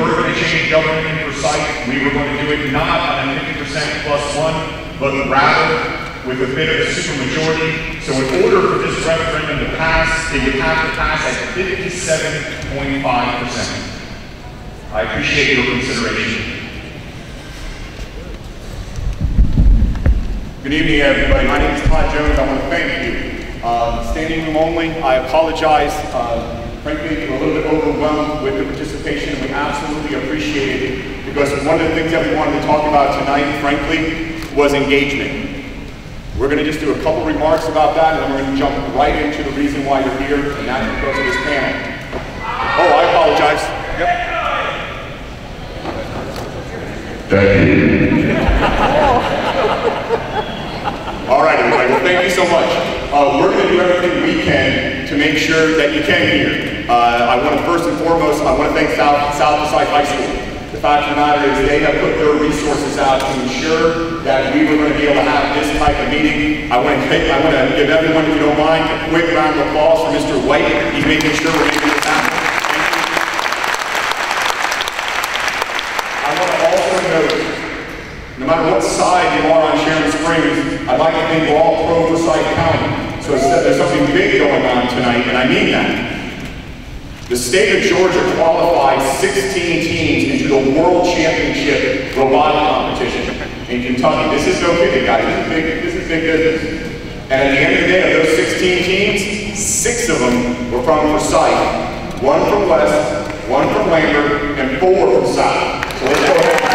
were going to change government in Forsyth, we were going to do it not on a 50% plus one, but rather with a bit of a supermajority. So in order for this referendum to pass, it would have to pass at 57.5%. I appreciate your consideration. Good evening, everybody. My name is Todd Jones. I want to thank you. Uh, standing room only. I apologize. Uh, frankly, we're a little bit overwhelmed with the participation. We absolutely appreciate it because one of the things that we wanted to talk about tonight, frankly, was engagement. We're going to just do a couple remarks about that, and then we're going to jump right into the reason why you're here, and that's because of this panel. Oh, I apologize. Yep. Thank you. All right, everybody. Well, thank you so much. Uh, we're going to do everything we can to make sure that you can hear. Uh, I want to first and foremost, I want to thank South, South Forsyth High School. The fact of the matter is they have put their resources out to ensure that we were going to be able to have this type of meeting. I want to I want to give everyone, if you don't mind, a quick round of applause for Mr. White. He's making sure we're making this happen. I want to also note, no matter what side you are on Sharon Springs, I'd like to we're all pro Forsyth County. So there's something big going on tonight, and I mean that. The state of Georgia qualified 16 teams into the World Championship robotic competition in Kentucky. This is no kidding, guys. This is big, this is big business. And at the end of the day, of those 16 teams, six of them were from Forsyth. One from West, one from Lambert, and four from South. So let's go ahead.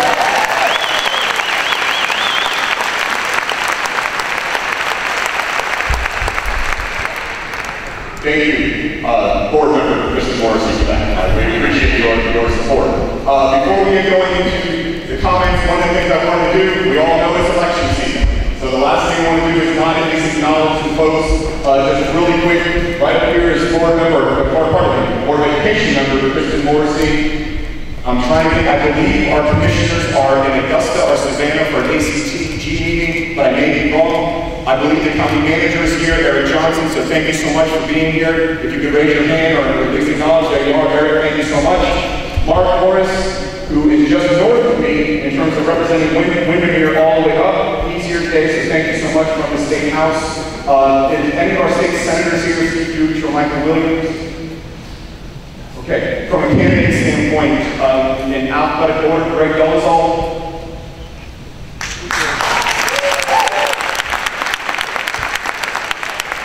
Thank you, uh, board member Mr. Morrissey for that. I really appreciate your, your support. Uh, before we get going into the comments, one of the things I want to do, we all know it's election season. So the last thing I want to do is not at least acknowledge some folks. Uh, just really quick, right up here is board member, or pardon me, board of education member Kristen Morrissey. I'm trying to, I believe our commissioners are in Augusta or Savannah for an ACCG meeting, but I may be wrong. I believe the county manager is here, Eric Johnson, so thank you so much for being here. If you could raise your hand or at least acknowledge that you are, Eric, thank you so much. Marc Morris, who is just north of me in terms of representing women, here all the way up. He's here today, so thank you so much from the State House. Uh, did any of our state senators here speak to Joe Michael Williams? Okay, from a candidate standpoint, um, in alphabetical order, Greg Dolezal.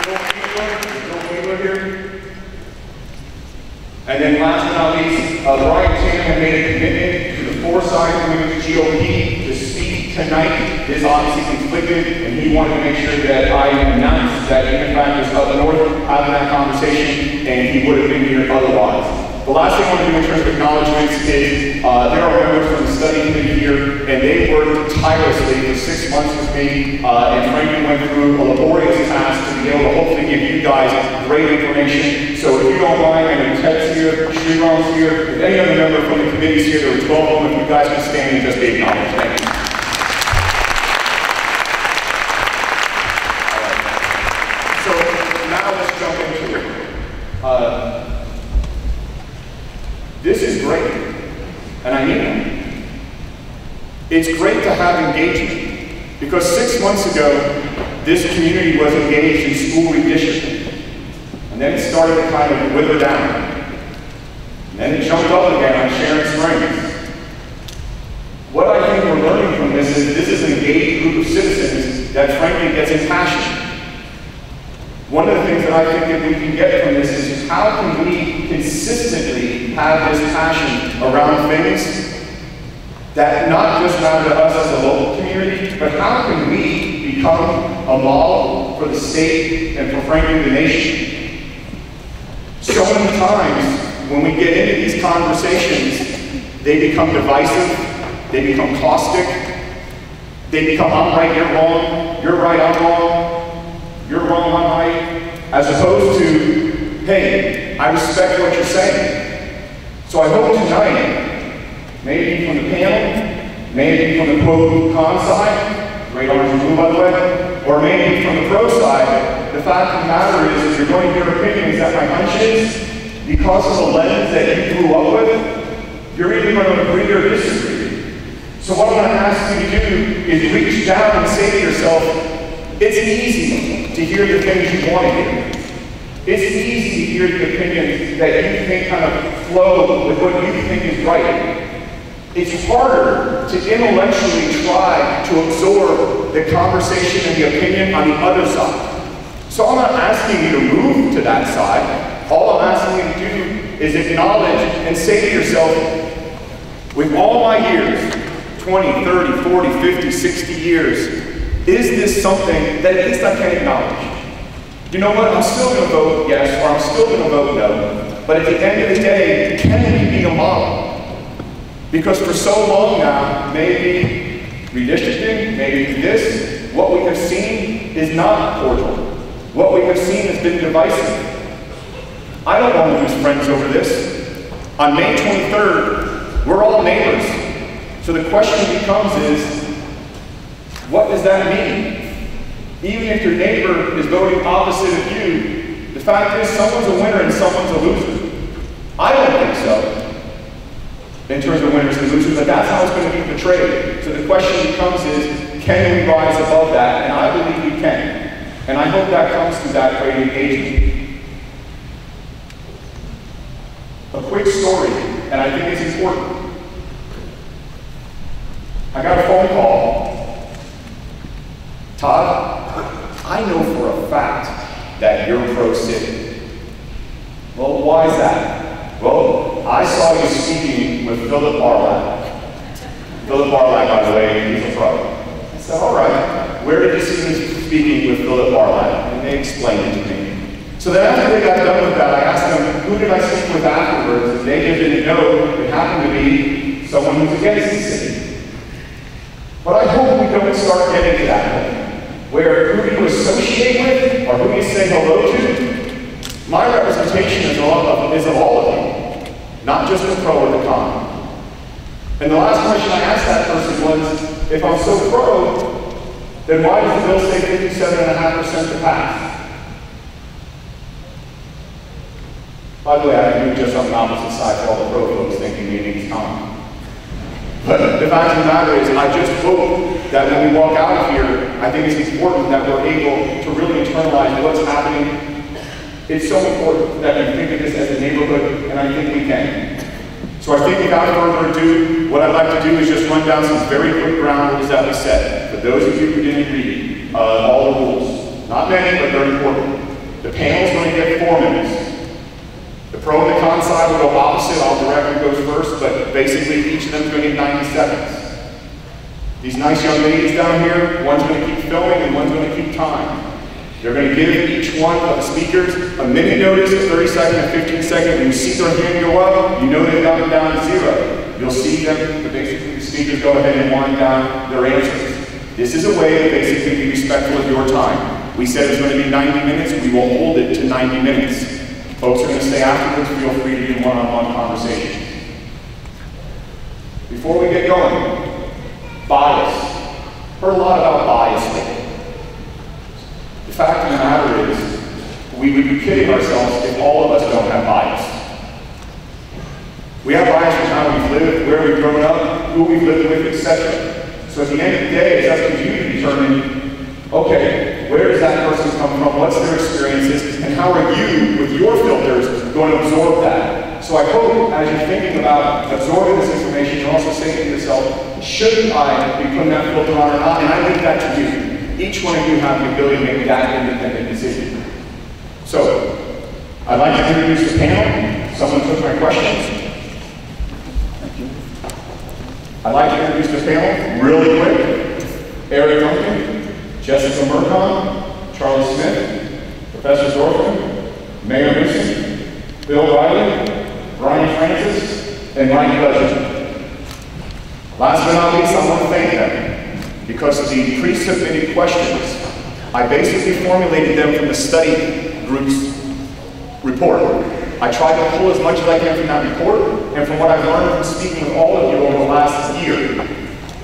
Bill Fiedler, Bill Fiedler here. And then last but not least, uh, Brian Tanner made a commitment to the Forsyth Women's GOP to speak tonight. This obviously conflicted, and he wanted to make sure that I announced that even if I was up north having that conversation, and he would have been here otherwise. The last thing I want to do in terms of acknowledgments is uh, there are members from the study committee here, and they worked tirelessly for six months with me, uh, and frankly went through a laborious task to be able to hopefully give you guys great information. So if you don't mind, I know Ted's here, Sriram's here, if any other member from the committee's here, there were 12 of them, if you guys can stand and just be acknowledged. Thank you. So now let's jump into it. Uh, this is great, and I mean it. It's great to have engagement, because six months ago, this community was engaged in school redistricting, and then it started to kind of wither down. And then it jumped up again on Sharon Springs. What I think we're learning from this is this is an engaged group of citizens that frankly gets impassioned. One of the things that I think that we can get from this is how can we consistently have this passion around things that not just matter to us as a local community, but how can we become a model for the state and for frankly the nation? So many times when we get into these conversations, they become divisive, they become caustic, they become I'm right, you're wrong, you're right, I'm wrong, you're wrong, I'm right, as opposed to, hey, I respect what you're saying. So I hope tonight, maybe from the panel, maybe from the pro con side, great orange blue by the way, or maybe from the pro side, the fact of the matter is, is you're going to hear opinions that my hunch is, because of the lens that you grew up with, you're either going to agree or disagree. So what I'm going to ask you to do is reach down and say to yourself, it's easy to hear the things you want to hear. It's easy to hear the opinions that you think kind of flow with what you think is right. It's harder to intellectually try to absorb the conversation and the opinion on the other side. So I'm not asking you to move to that side. All I'm asking you to do is acknowledge and say to yourself, with all my years, 20, 30, 40, 50, 60 years, is this something that at least I can acknowledge? You know what? I'm still going to vote yes, or I'm still going to vote no. But at the end of the day, can we be a model? Because for so long now, maybe redistricting, maybe this, what we have seen is not cordial. What we have seen has been divisive. I don't want to lose friends over this. On May 23rd, we're all neighbors. So the question becomes is, what does that mean? Even if your neighbor is voting opposite of you, the fact is someone's a winner and someone's a loser. I don't think so in terms of winners and losers, but that's how it's going to be portrayed. So the question becomes is, can we rise above that? And I believe we can. And I hope that comes through that great engagement. A quick story, and I think it's important. I got a phone call. Todd, I know for a fact that you're pro city. Well, why is that? Well, I saw you speaking with Philip Barlack. Philip Barlack, by the way, he's a pro. I said, all right, where did you see me speaking with Philip Barlack? And they explained it to me. So then after they got done with that, I asked them, who did I speak with afterwards? And they didn't know it happened to be someone who's against the city. But I hope we don't start getting to that point, where who you associate with or who you say hello to, my representation is of, is of all of them, not just the pro or the con. And the last question I asked that person was, if I'm so pro, then why does the bill say 57.5% to pass? By the way, I moved just on the opposite side for all the pro folks thinking it's con. But the fact of the matter is, I just hope that when we walk out of here, I think it's important that we're able to really internalize what's happening. It's so important that we think of this as a neighborhood, and I think we can. So I think without further ado, what I'd like to do is just run down some very quick ground rules that we set. For those of you who didn't read, uh, all the rules. Not many, but very important. The panel's going to get four minutes. The pro and the con side will go opposite. I'll direct who goes first, but basically each of them is going to get 90 seconds. These nice young ladies down here, one's going to keep filming and one's going to keep time. They're going to give each one of the speakers a minute notice, a 30 second, a 15 second. When you see their hand go up, you know they've gotten down to zero. You'll see them, the basically the speakers go ahead and wind down their answers. This is a way to basically be respectful of your time. We said it's going to be 90 minutes, we will hold it to 90 minutes. Folks are going to stay afterwards, feel free to do one-on-one conversations. Before we get going, bias. Heard a lot about bias lately. Fact of the matter is, we would be kidding ourselves if all of us don't have bias. We have bias from how we've lived, where we've grown up, who we've lived with, etc. So at the end of the day, it's up to you to determine, okay, where does that person come from, what's their experiences, and how are you, with your filters, going to absorb that? So I hope, as you're thinking about absorbing this information, you're also saying to yourself, should I be putting that filter on or not? And I leave that to you. Each one of you have the ability to make that independent decision. So, I'd like to introduce the panel. Someone took my questions. Thank you. I'd like to introduce the panel really quick. Eric Duncan, Jessica Mercon, Charlie Smith, Professor Dorfman, Mayor Mason, Bill Riley, Brian Francis, and Mike Dudgeon. Last but not least, I want to thank them because of the pre-submitted questions. I basically formulated them from the study group's report. I tried to pull as much as I can from that report and from what I've learned from speaking with all of you over the last year.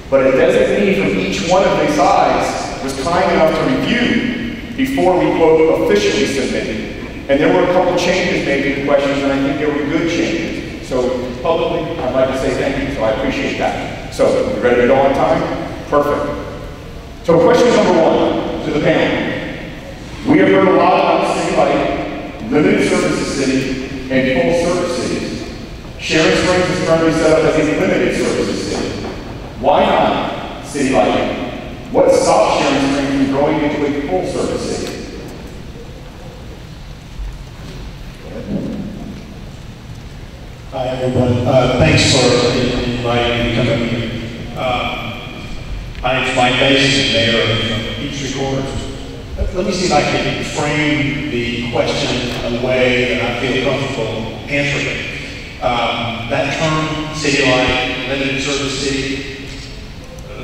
But a designee from each one of these sides was kind enough to review before we, quote, officially submitted. And there were a couple changes made to the questions, and I think they were good changes. So publicly, I'd like to say thank you, so I appreciate that. So, you ready to go on time? Perfect. So question number one to the panel. We have heard a lot about the city light, limited services city, and full service cities. Sharon Springs is currently set up as a limited services city. Why not city lighting? What stops Sharon Springs from growing into a full service city? Hi, everyone. Uh, thanks for inviting me to come here. Uh, my name's Mike Mason, mayor of Peachtree Corners. Let me see if I can frame the question in a way that I feel comfortable answering it. Um, that term, city light, limited service city,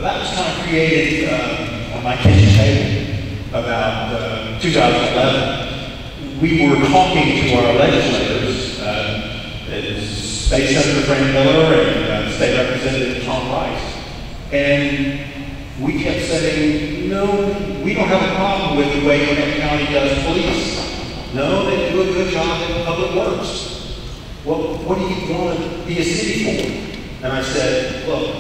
that was kind of created uh, on my kitchen table about uh, 2011. We were talking to our legislators, uh, State Senator Fran Millar and uh, State Representative Tom Rice. And we kept saying, no, we don't have a problem with the way Gwinnett County does police. No, they do a good job in public works. Well, what do you want to be a city for? And I said, look,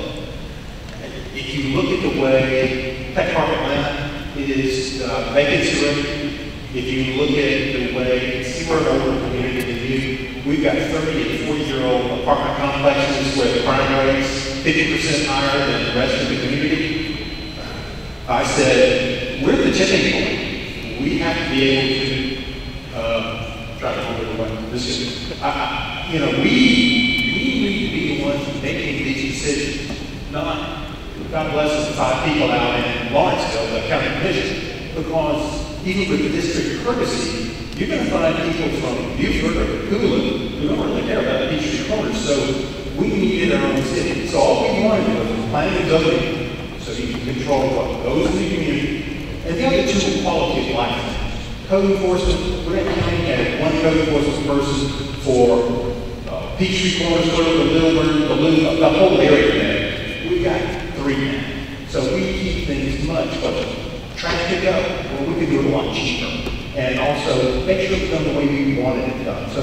if you look at the way Pet Park Atlanta is uh, vacancy if you look at the way, see where over community we've got 30 and 40 year old apartment complexes where the crime rate's 50% higher than the rest of the community. I said, we're the tipping point. We have to be able to, uh, try to hold it away. This is, I, you know, we, we need to be the ones making these decisions, not God bless the five people out in Lawrenceville, the county commission, because even with the district courtesy, you're going to find people from Buford or Hulu who don't really care about the Peachtree Corners. So we need needed our own city. So all we wanted was planning and zoning so you can control what goes in the community. And the other two were quality of life. Code enforcement, Gwinnett County had one code enforcement person for uh, Peachtree Corners, the Lilburn, the, Lou, the whole area there. We got three now. So we keep things much closer traffic go, well, we could do it a lot cheaper. And also make sure it's done the way we wanted it done. So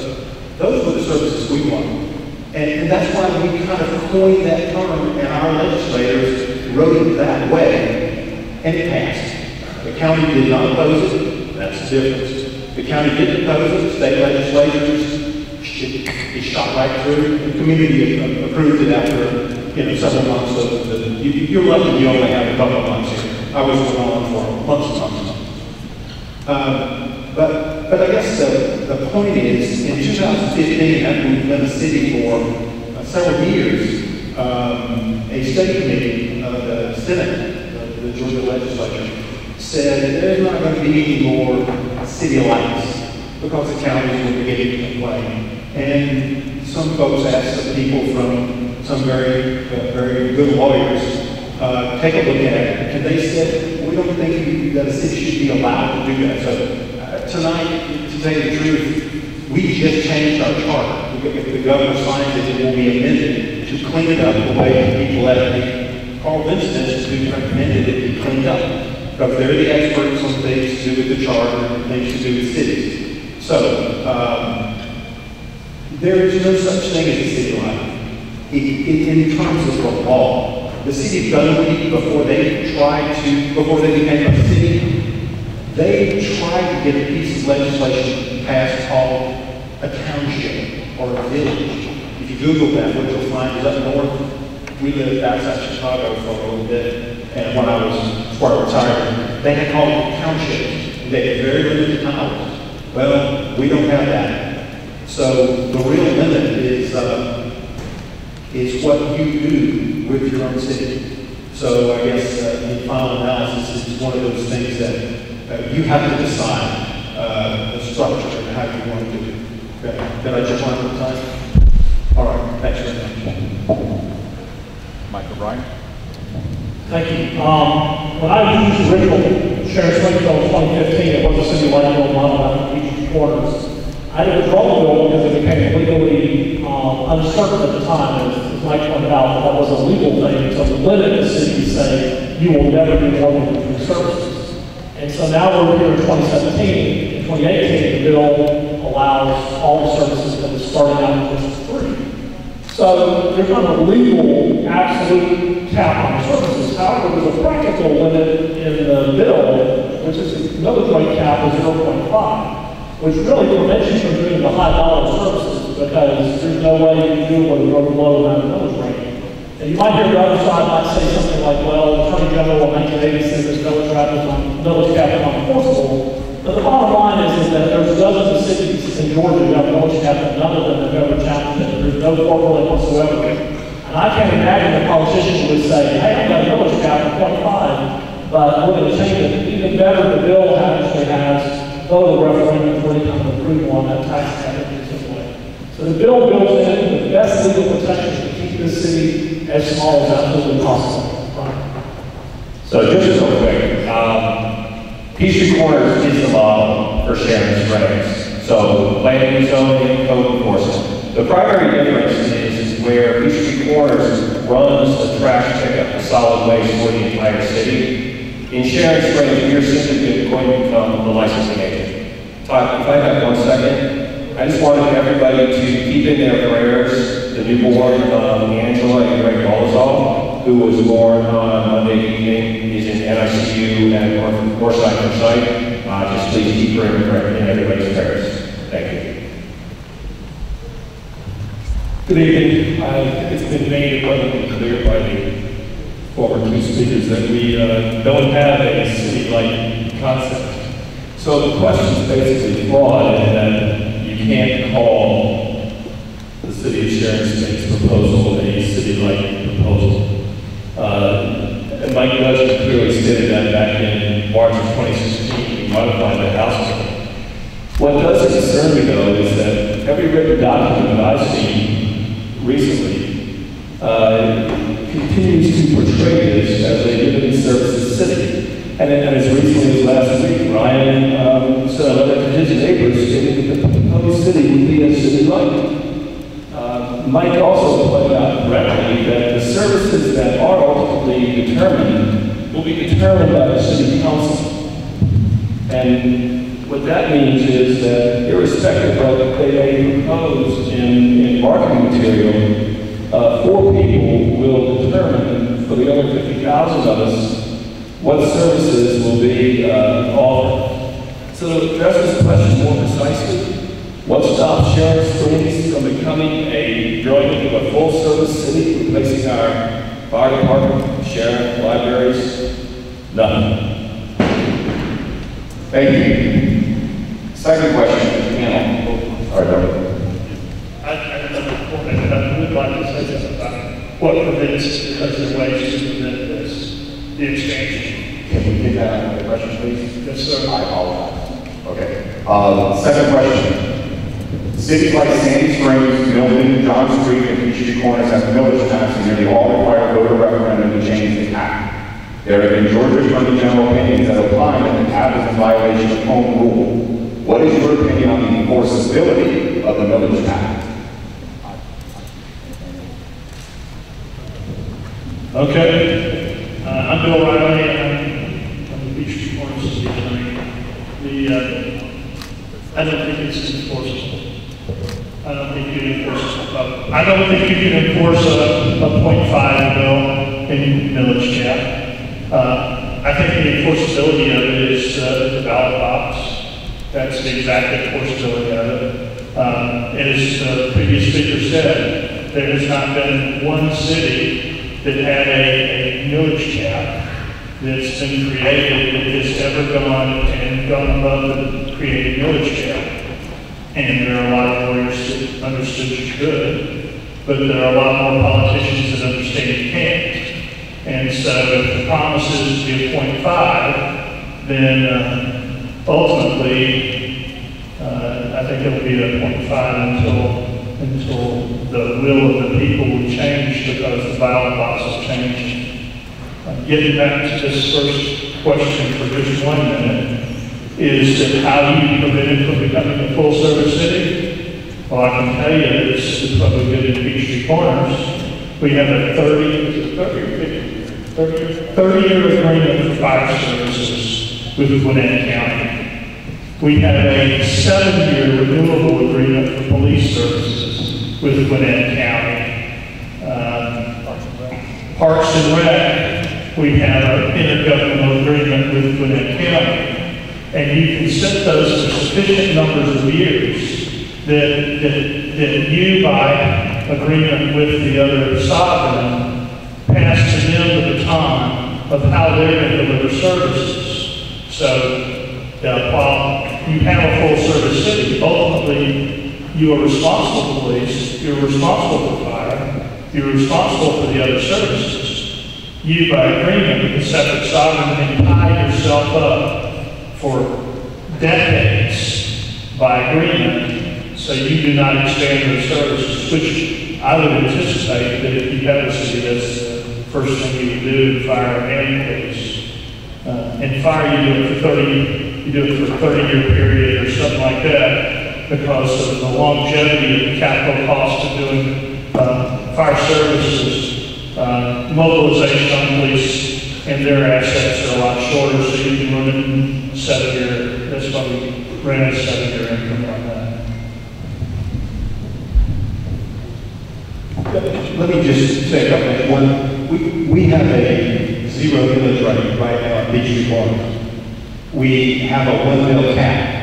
those were the services we wanted. And, and that's why we kind of coined that term and our legislators wrote it that way. And it passed. The county did not oppose it. That's the difference. The county didn't oppose it. State legislators, it shot right through. The community approved it after, you know, several months. So you, you're lucky you only have a couple of months here. I was on for months and months. Um, but, but I guess the, the point is, in 2015, after we've been a city for uh, several years, um, a state committee of the Senate, of the Georgia legislature, said there's not going to be any more city lights because the county's going to get it complain. And some folks asked some people from some very, uh, very good lawyers, uh, take a look at it. And they said, we don't think that a city should be allowed to do that. So uh, tonight, to tell you the truth, we just changed our charter. The governor signs it, it will be amended to clean it up the way people at the Carl Vinson Institute recommended it be cleaned up. Because they're the experts on things to do with the charter and things to do with cities. So, um, there is no such thing as a city line In, in, in terms of the law, the city of Dunwoody, before they tried to, before they became a city, they tried to get a piece of legislation passed called a township or a village. Google that, what you'll find is up north, we lived outside Chicago for a little bit, and when I was, before retired, they had called it townships. They had very limited powers. Well, we don't have that. So the real limit is, uh, is what you do with your own city. So I guess uh, the final analysis is one of those things that uh, you have to decide uh, the structure and how you want to do it. Did I just want to time? All right, thanks very much. Michael Bryan? Thank you. Um, when I used the original Sharon Springs bill in 2015, it was a city light bill model out of each corners. I did withdraw the bill because it became legally um, uncertain at the time, as as Mike pointed out, that was a legal thing, so to limit the city to say, you will never do more than three services. And so now we're here in 2017, in 2018, the bill allows all the services that was starting out with just three. So there's not a legal absolute cap on services. However, there's a practical limit in the bill, which is another joint cap of 0.5, which really prevents you from doing the high dollar services because there's no way you can do it with a below that millage rate. And you might hear the other side might say something like, well, the Attorney General in 1980 said this millage cap is is unenforceable. But the bottom line is, is that there's dozens of cities in Georgia who have none of them have ever challenged it. There's no formula whatsoever. And I can't imagine a politician would say, hey, I've got a millage cap of 0.5, but we're going to change it. Even better, the bill actually has voter referendum for kind of approval on that tax cap in way. So the bill builds in the best legal protections to keep this city as small as absolutely possible. So just real quick, um, Peachtree Corners is the model for Sharon Springs. So planning, zoning, code enforcement. The primary difference is, where Peachtree Corners runs the trash pickup, the solid waste for the entire city. In Sharon Springs, we are simply going to become the licensing agent. Todd, if I have one second, I just wanted everybody to keep in their prayers the newborn um, Angela and Greg who was born on Monday evening. is in NICU at North Forsyth site. Uh, just please keep her in, in everybody's prayers. Thank you. Good evening. Uh, It's been made abundantly clear by the former two speakers that we uh, don't have a city-like concept. So the question is basically flawed in that you can't call the city of Sharon Springs proposal a city-like proposal. Uh, And Mike Webster clearly stated that back in March of 2016, we modified the House. What does concern me though is that every written document that I've seen recently uh, continues to portray this as a limited services city. And, and as recently as last week, Ryan um, sent a letter to his neighbors stating that the proposed city would be a city light. Uh, Mike also pointed out correctly that the services that are ultimately determined will be determined by the city council. And what that means is that irrespective of what they propose in, in marketing material, uh, four people will determine for the other 50,000 of us what services will be uh, offered. So to address this question more precisely, what stops Sharon Springs from becoming a, growing into a full-service city, replacing our fire department, sheriff, libraries? Nothing. Thank you. Second question, panel. All right, Bill. I, I have a comment, I would like to say something about what prevents, because of ways to prevent this, the expansion. Can we pick have any other questions, please? Yes, sir. I apologize. Okay. Uh, second question. Cities like Sandy Springs, Milton, Johns Creek, and Peachtree Corners have millage tax and nearly all require voter referendum to change the cap. There have been Georgia Attorney General opinions that opine that the cap is in violation of home rule. What is your opinion on the enforceability of the millage tax? Okay, uh, I'm Bill Riley, I'm from the Beach City Attorney. The, uh, I don't think it's enforceable. I don't think you can enforce, I don't think you can enforce a, a point five bill in millage cap. Uh, I think the enforceability of it is, uh, the ballot box. That's the exact enforceability of it. Um, as the previous speaker said, there has not been one city that had a, a millage cap that's been created that has ever gone and gone above the created millage cap. And there are a lot of lawyers that understood you could, but there are a lot more politicians that understand you can't. And so if the promise is to be a point then uh, ultimately, uh, I think it'll be a point 0.5 until, until the will of the people will change because the ballot box has changed. Uh, Getting back to this first question for just one minute, is that how do you it from becoming a full-service city? Well, I can tell you, this is what we did in Peachtree Corners. We have a 30, is it 30 or 50? 30, 30-year agreement for fire services with Gwinnett County. We have a seven-year renewable agreement for police services with Gwinnett County. Um, Parks and Rec, we have an intergovernmental agreement with Gwinnett County. And you can set those for sufficient numbers of years that, that, that you, by agreement with the other sovereign, pass to them the baton of how they're going to deliver services. So, uh, while you have a full-service city, ultimately, you are responsible for police, you're responsible for fire, you're responsible for the other services. You, by agreement with the separate sovereign, can tie yourself up for decades by agreement, so you do not expand your services, which I would anticipate that if you have a city, that's first thing you do in fire and police. Uh, in fire, you do it for thirty, you do it for a thirty-year period or something like that, because of the longevity of the capital cost of doing, uh, fire services, uh, mobilization on police, and their assets are a lot shorter, so you can run it in seven-year, that's why we ran a seven-year income like that. Let me just say. One, we, we have a zero millage rate right now at Peachtree Corners. We have a one mil cap.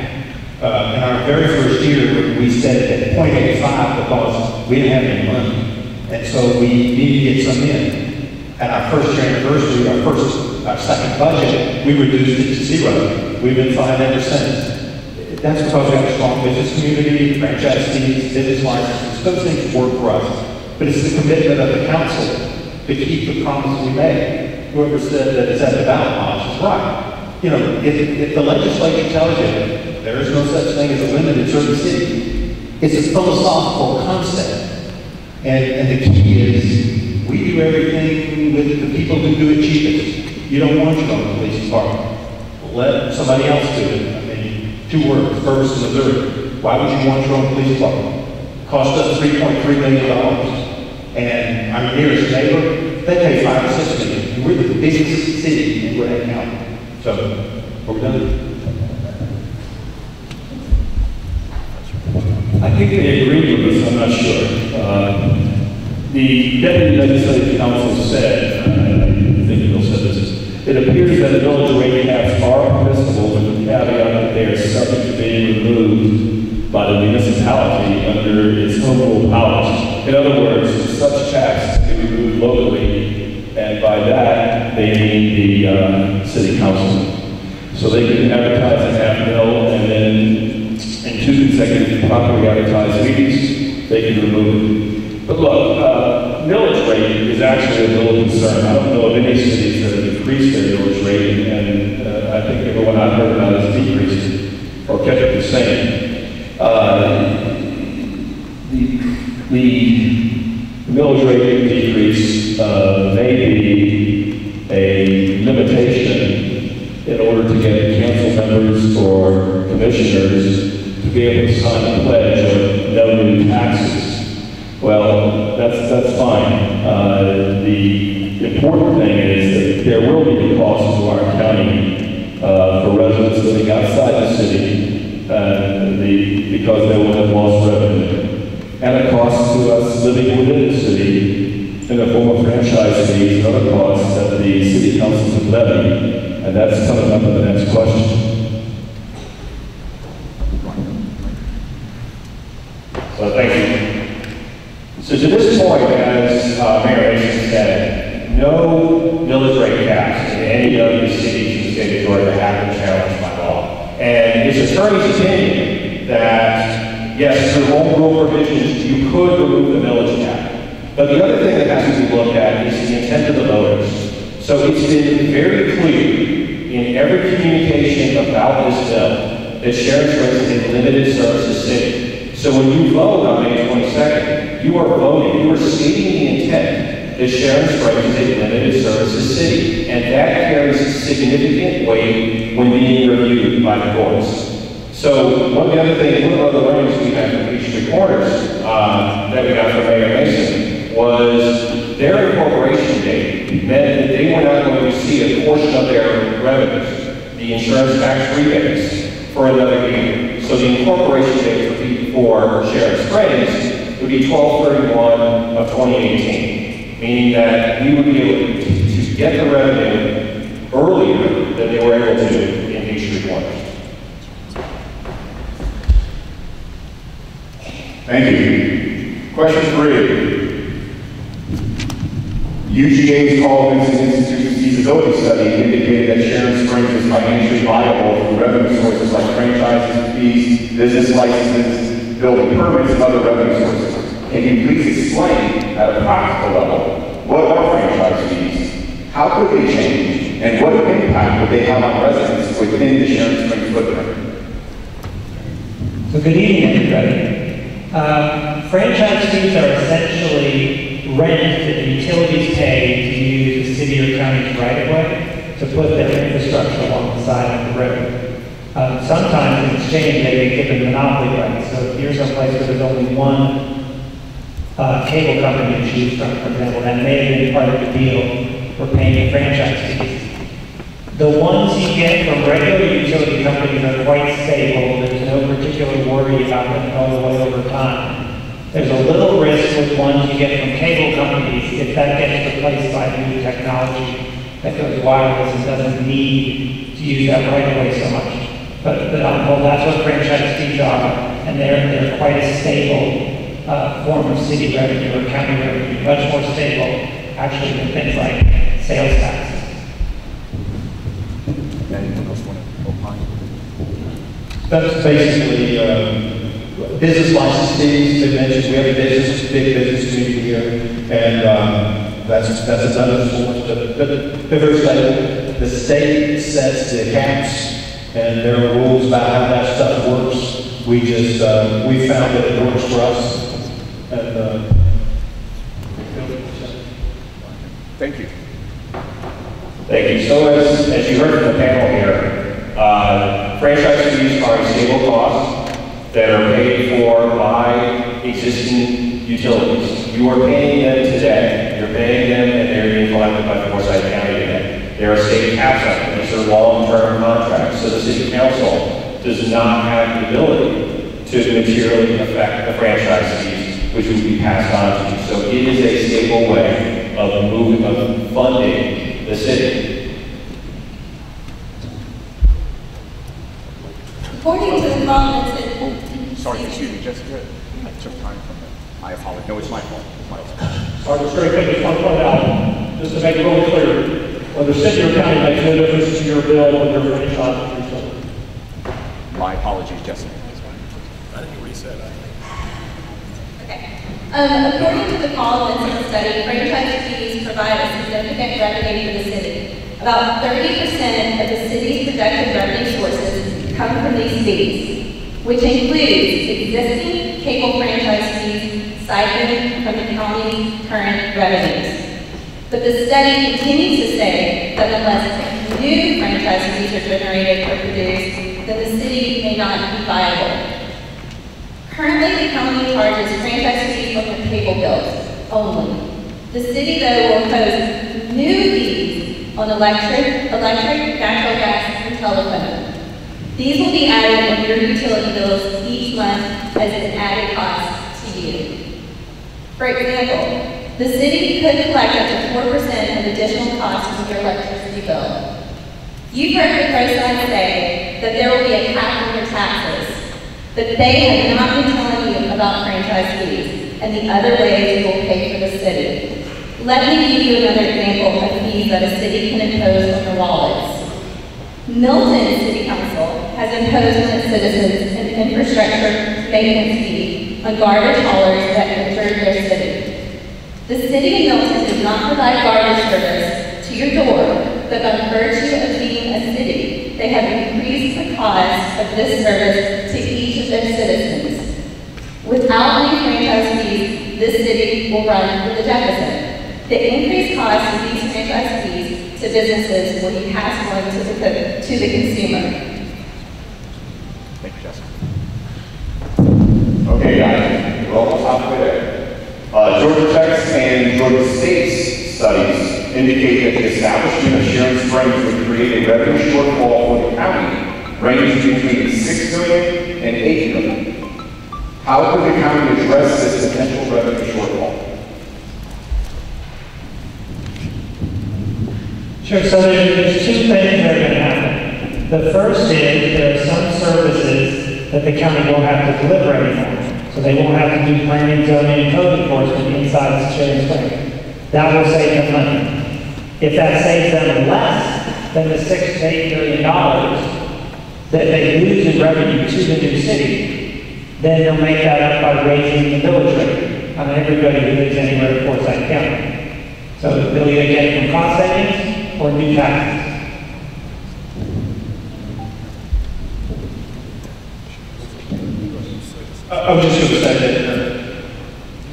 Uh, in our very first year, we set it at 0.85 because we didn't have any money. And so we needed to get some in. At our first year anniversary, our first, our second budget, we reduced it to zero. We've been fine ever since. That's because we have a strong business community, franchise fees, business licenses, those things work for us. But it's the commitment of the council to keep the promise we made. Whoever said that it's at the ballot box is right. You know, if, if the legislature tells you there is no such thing as a limit in certain cities, it's a philosophical concept. And, and the key is, we do everything with the people who do it cheapest. You don't want your own police department. Let somebody else do it. I mean, two words, Ferguson, Missouri. Why would you want your own police department? Cost us three point three million dollars. And our nearest neighbor, they pay five or six million. And we're the biggest city in Gwinnett County. So, we're we done? I think they agreed with us, I'm not sure. Uh, The deputy legislative council said, and I think Bill said this, it appears that the millage rate caps are permissible with the caveat that they are subject to being removed by the municipality under its rule powers. In other words, such tax can be removed locally, and by that, they mean the uh, city council. So they can advertise a half mil, and then in two consecutive properly advertised meetings, they can remove it. But look, uh, millage rate is actually a little concern. I don't know of any cities that have increase their millage rate, and uh, I think everyone I've heard about has decreased or kept it the same. Uh, The millage rate decrease uh, may be a limitation in order to get council members or commissioners to be able to sign a pledge of no new taxes. Well, that's, that's fine. Uh, The important thing is that there will be a cost to our county uh, for residents living outside the city, uh, the, because they will have lost revenue. And a cost to us living within the city in the form of franchise fees and other costs that the city council would levy. And that's coming up in the next question. So thank you. So to this point, as uh, Mayor Mason said, no millage rate caps in any of the cities in the state of Georgia have been challenged by law. And it's attorney's opinion that, yes, through home rule provisions, you could remove the millage cap. The other thing that has to be looked at is the intent of the voters. So it's been very clear in every communication about this bill that Sharon Springs is a limited services city. So when you vote on May 22nd, you are voting, you are stating the intent that Sharon Springs is a limited services city. And that carries significant weight when being reviewed by the courts. So one of the other things, one of the learnings we have from Peachtree Corners uh, that we got from Mayor Mason was their incorporation date meant that they were not going to see a portion of their revenues, the insurance tax rebates, for another year. So the incorporation date for Sharon Springs would be 12/31 of 2018, meaning that we would be able to get the revenue earlier than they were able to in Peachtree Corners. Thank you. Question three. UGA's Carl Vinson Institute feasibility study indicated that Sharon Springs is financially viable through revenue sources like franchises, fees, business licenses, building permits, and other revenue sources. Can you please explain at a practical level, what are franchise fees? How could they change? And what impact would they have on residents within the Sharon Springs footprint? So good evening, everybody. Um, Franchise fees are essentially rent that the utilities pay to use the city or county's right-of-way to put their infrastructure along the side of the road. Um, Sometimes in exchange, they get given monopoly rights. So if you're someplace where there's only one uh, cable company to choose from, for example, that may have been part of the deal for paying franchise fees. The ones you get from regular utility companies are quite stable. There's no particular worry about them going away over time. There's a little risk with ones you get from cable companies if that gets replaced by new technology that goes wireless and doesn't need to use that right away so much. But, but on the whole, that's what franchise fees are, and they're, they're quite a stable uh, form of city revenue or county revenue, much more stable actually than things like sales taxes. That's basically, um, business license fees, they mentioned, we have a business, big business community here, and, um, that's, that's another source, but, but they're. The state sets the caps, and there are rules about how that stuff works. We just, uh, we found that it works for us, and, uh, Thank you. Thank you. So as, as you heard from the panel here, uh, franchise fees are a stable cost that are paid for by existing utilities. You are paying them today. You're paying them and they're being collected by Forsyth County today. There are state caps on them. These are long-term contracts. So the city council does not have the ability to materially affect the franchise fees, which would be passed on to you. So it is a stable way of moving, of funding the city. According to the that's Sorry, excuse me, Jessica, I took time from it. I apologize. No, it's my fault. It's my fault. Sorry, just very quick, just want to point out, just to make it really clear, whether city or county makes no difference to your bill when you're franchise fees. My apologies, Jessica. I didn't reset, I Okay. Um, according to the Collins study, franchise fees provide a significant revenue for the city, About 30% of the city's projected revenue sources come from these fees, which includes existing cable franchise fees siphoned from the county's current revenues. But the study continues to say that unless new franchise fees are generated or produced, then the city may not be viable. Currently, the county charges franchise fees on the cable bills only. The city, though, will impose new fees on electric, electric, natural gas, and telephone. These will be added on your utility bills each month as an added cost to you. For example, the city could collect up to 4% of additional costs on your electricity bill. You've heard the side say that there will be a cap on your taxes, but they have not been telling you about franchise fees and the other ways you will pay for the city. Let me give you another example of fees that a city can impose on your wallets. Milton City Council has imposed on its citizens an infrastructure maintenance fee on garbage haulers that enter their city. The city of Milton does not provide garbage service to your door, but by virtue of being a city, they have increased the cost of this service to each of their citizens. Without any franchise fees, this city will run with a deficit. The increased cost of these franchise fees to businesses will be passed on to the, to the consumer. Thank you, Jessica. Okay, guys, we're almost halfway there. Uh, Georgia Tech's and Georgia State's studies indicate that the establishment of Sharon Springs would create a revenue shortfall for the county ranging between six million and eight million. How could the county address this potential revenue shortfall? Sure, so there's, two things that are gonna happen. The first is, there are some services that the county won't have to deliver anymore. So they won't have to do planning, zoning, and code enforcement inside the Sharon Springs. That will save them money. If that saves them less than the six to eight million dollars that they lose in revenue to the new city, then they'll make that up by raising the millage rate on everybody who lives anywhere in Forsyth County. So they'll either get it from cost savings or new taxes. I was just going to say that uh,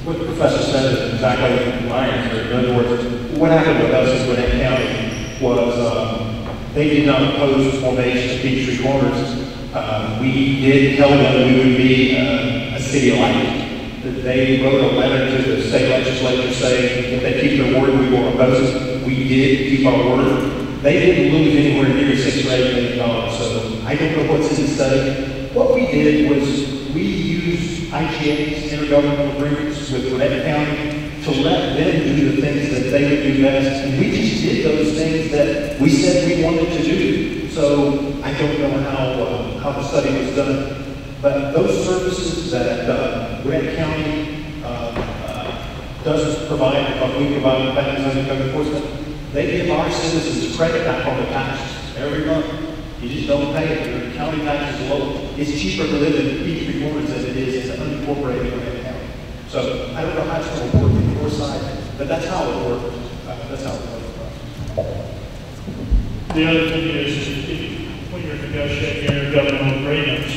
what the professor said is exactly my answer. In other words, what happened with us in Gwinnett County was um, they did not oppose formation of Peachtree Corners. Um, We did tell them we would be uh, a city alike. That They wrote a letter to the state legislature saying if they keep their word, we will oppose it. We did keep our word. They didn't lose anywhere near six or eight million dollars, so I don't know what's in the study. What we did was we used IGA's intergovernmental agreements with Gwinnett County to let them do the things that they would do best. And we just did those things that we said we wanted to do. So I don't know how, uh, how the study was done, but those services that uh, Gwinnett County uh, uh, doesn't provide, because we provide planning, zoning, code enforcement, they give our citizens credit back on the taxes every month. You just don't pay it, your county tax is low. It's cheaper to live in Peachtree Corners than it is in unincorporated Gwinnett County. So I don't know how it's going to work in your side, but that's how it works. Uh, That's how it works. The other thing is, if, when you're negotiating intergovernmental agreements,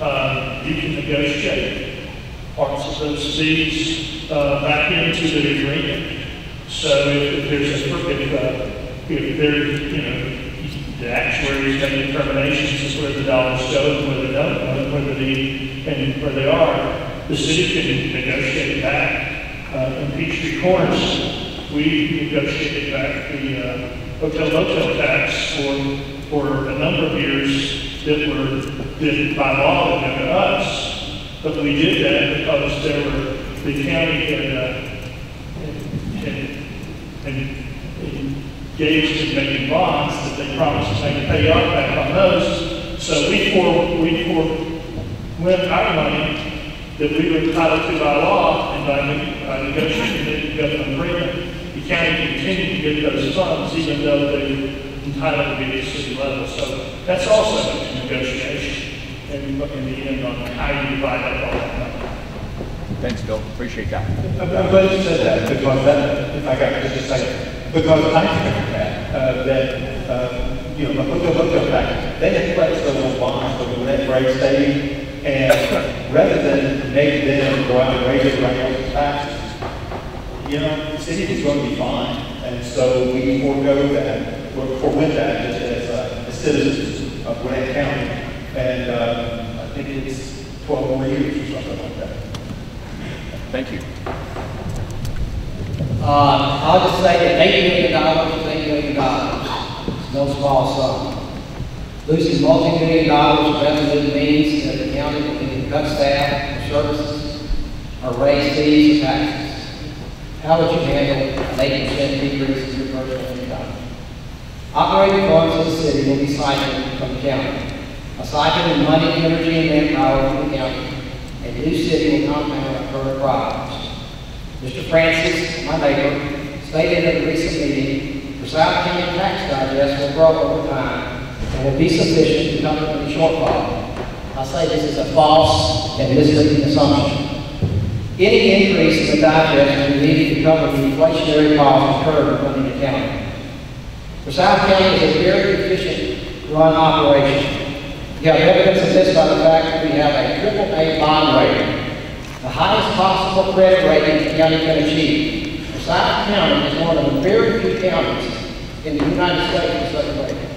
uh, you can negotiate parts of those fees, uh, back into the agreement. So if, there's a, if, uh, if there, you know, the actuaries make determinations as to where the dollars go and where they don't, uh, whether the, and where they are, the city can negotiate back. Uh, in Peachtree Corners, we negotiated back the, uh, hotel motel tax for, for a number of years that were, that by law would go to us. But we did that because there were, the county had, uh, had engaged in making bonds that they promised to make pay off back on those. So we for, we for, went our money that we were entitled to by law and by, ne- by negotiating the government agreement. The county continued to get those funds even though they were entitled to be at city level. So that's also a negotiation and in the end on how you divide up all that money. Thanks, Bill. Appreciate that. I'm I'm glad you said that, because that, if I got just a second, because I think that, uh, that, uh, you know, look, look back, they pledged those bonds for the net rate staying, and rather than make them go out and raise their rate taxes, you know, the city is going to be fine, and so we forego that, or forwent that just as, uh, as citizens of Gwinnett County, and, uh, I think it's twelve more years or something like that. Thank you. Uh, I'll just say that eight million dollars is eight million dollars. It's no small sum. Losing multi-million dollars of revenue means that the county either cut staff services or raise fees or taxes. How would you handle an eight percent decrease in your personal income? Operating funds of the city will be siphoned from the county. A siphon of money, energy, and manpower from the county. A new city will compound our current problems. Mr. Francis, my neighbor, stated at a recent meeting, the South County Tax Digest will grow over time and will be sufficient to cover the shortfall. I say this is a false and misleading assumption. Any increase in the digest will be needed to cover the inflationary costs incurred in running the county. Forsyth County is a very efficient run operation. You have evidence of this by the fact that we have a triple A bond rating, the highest possible credit rating the county can achieve. Forsyth County is one of the very few counties in the United States with such a rating.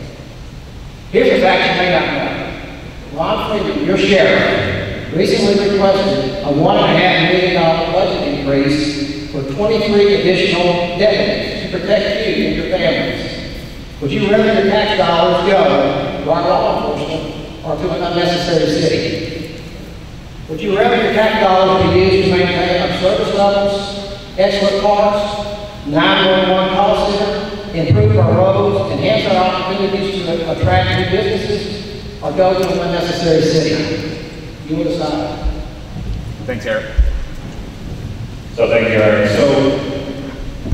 Here's a fact you may not know. Ron Freeman, your sheriff, recently requested a one and a half million dollar budget increase for 23 additional deputies to protect you and your families. Would you rather your tax dollars go to our law enforcement or to an unnecessary city? Would you rather your tax dollars be used to maintain our service levels, excellent parks, 911 call center, improve our roads, enhance our opportunities to attract new businesses, or go to an unnecessary city? You will decide. Thanks, Eric. So thank you, Eric. So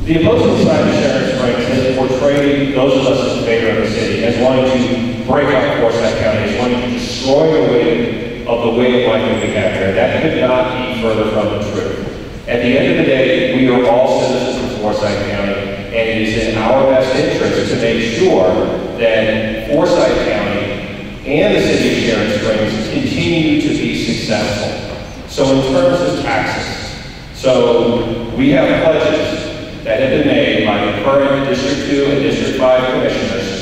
the opposing side of Sharon Springs has portrayed those of us in favor of the city as wanting to break up Forsyth County, as wanting to destroy the way of the way of life that we have here. That could not be further from the truth. At the end of the day, we are all citizens of Forsyth County, and it is in our best interest to make sure that Forsyth County and the city of Sharon Springs continue to be successful. So in terms of taxes, so we have pledges that have been made by the current District 2 and District 5 commissioners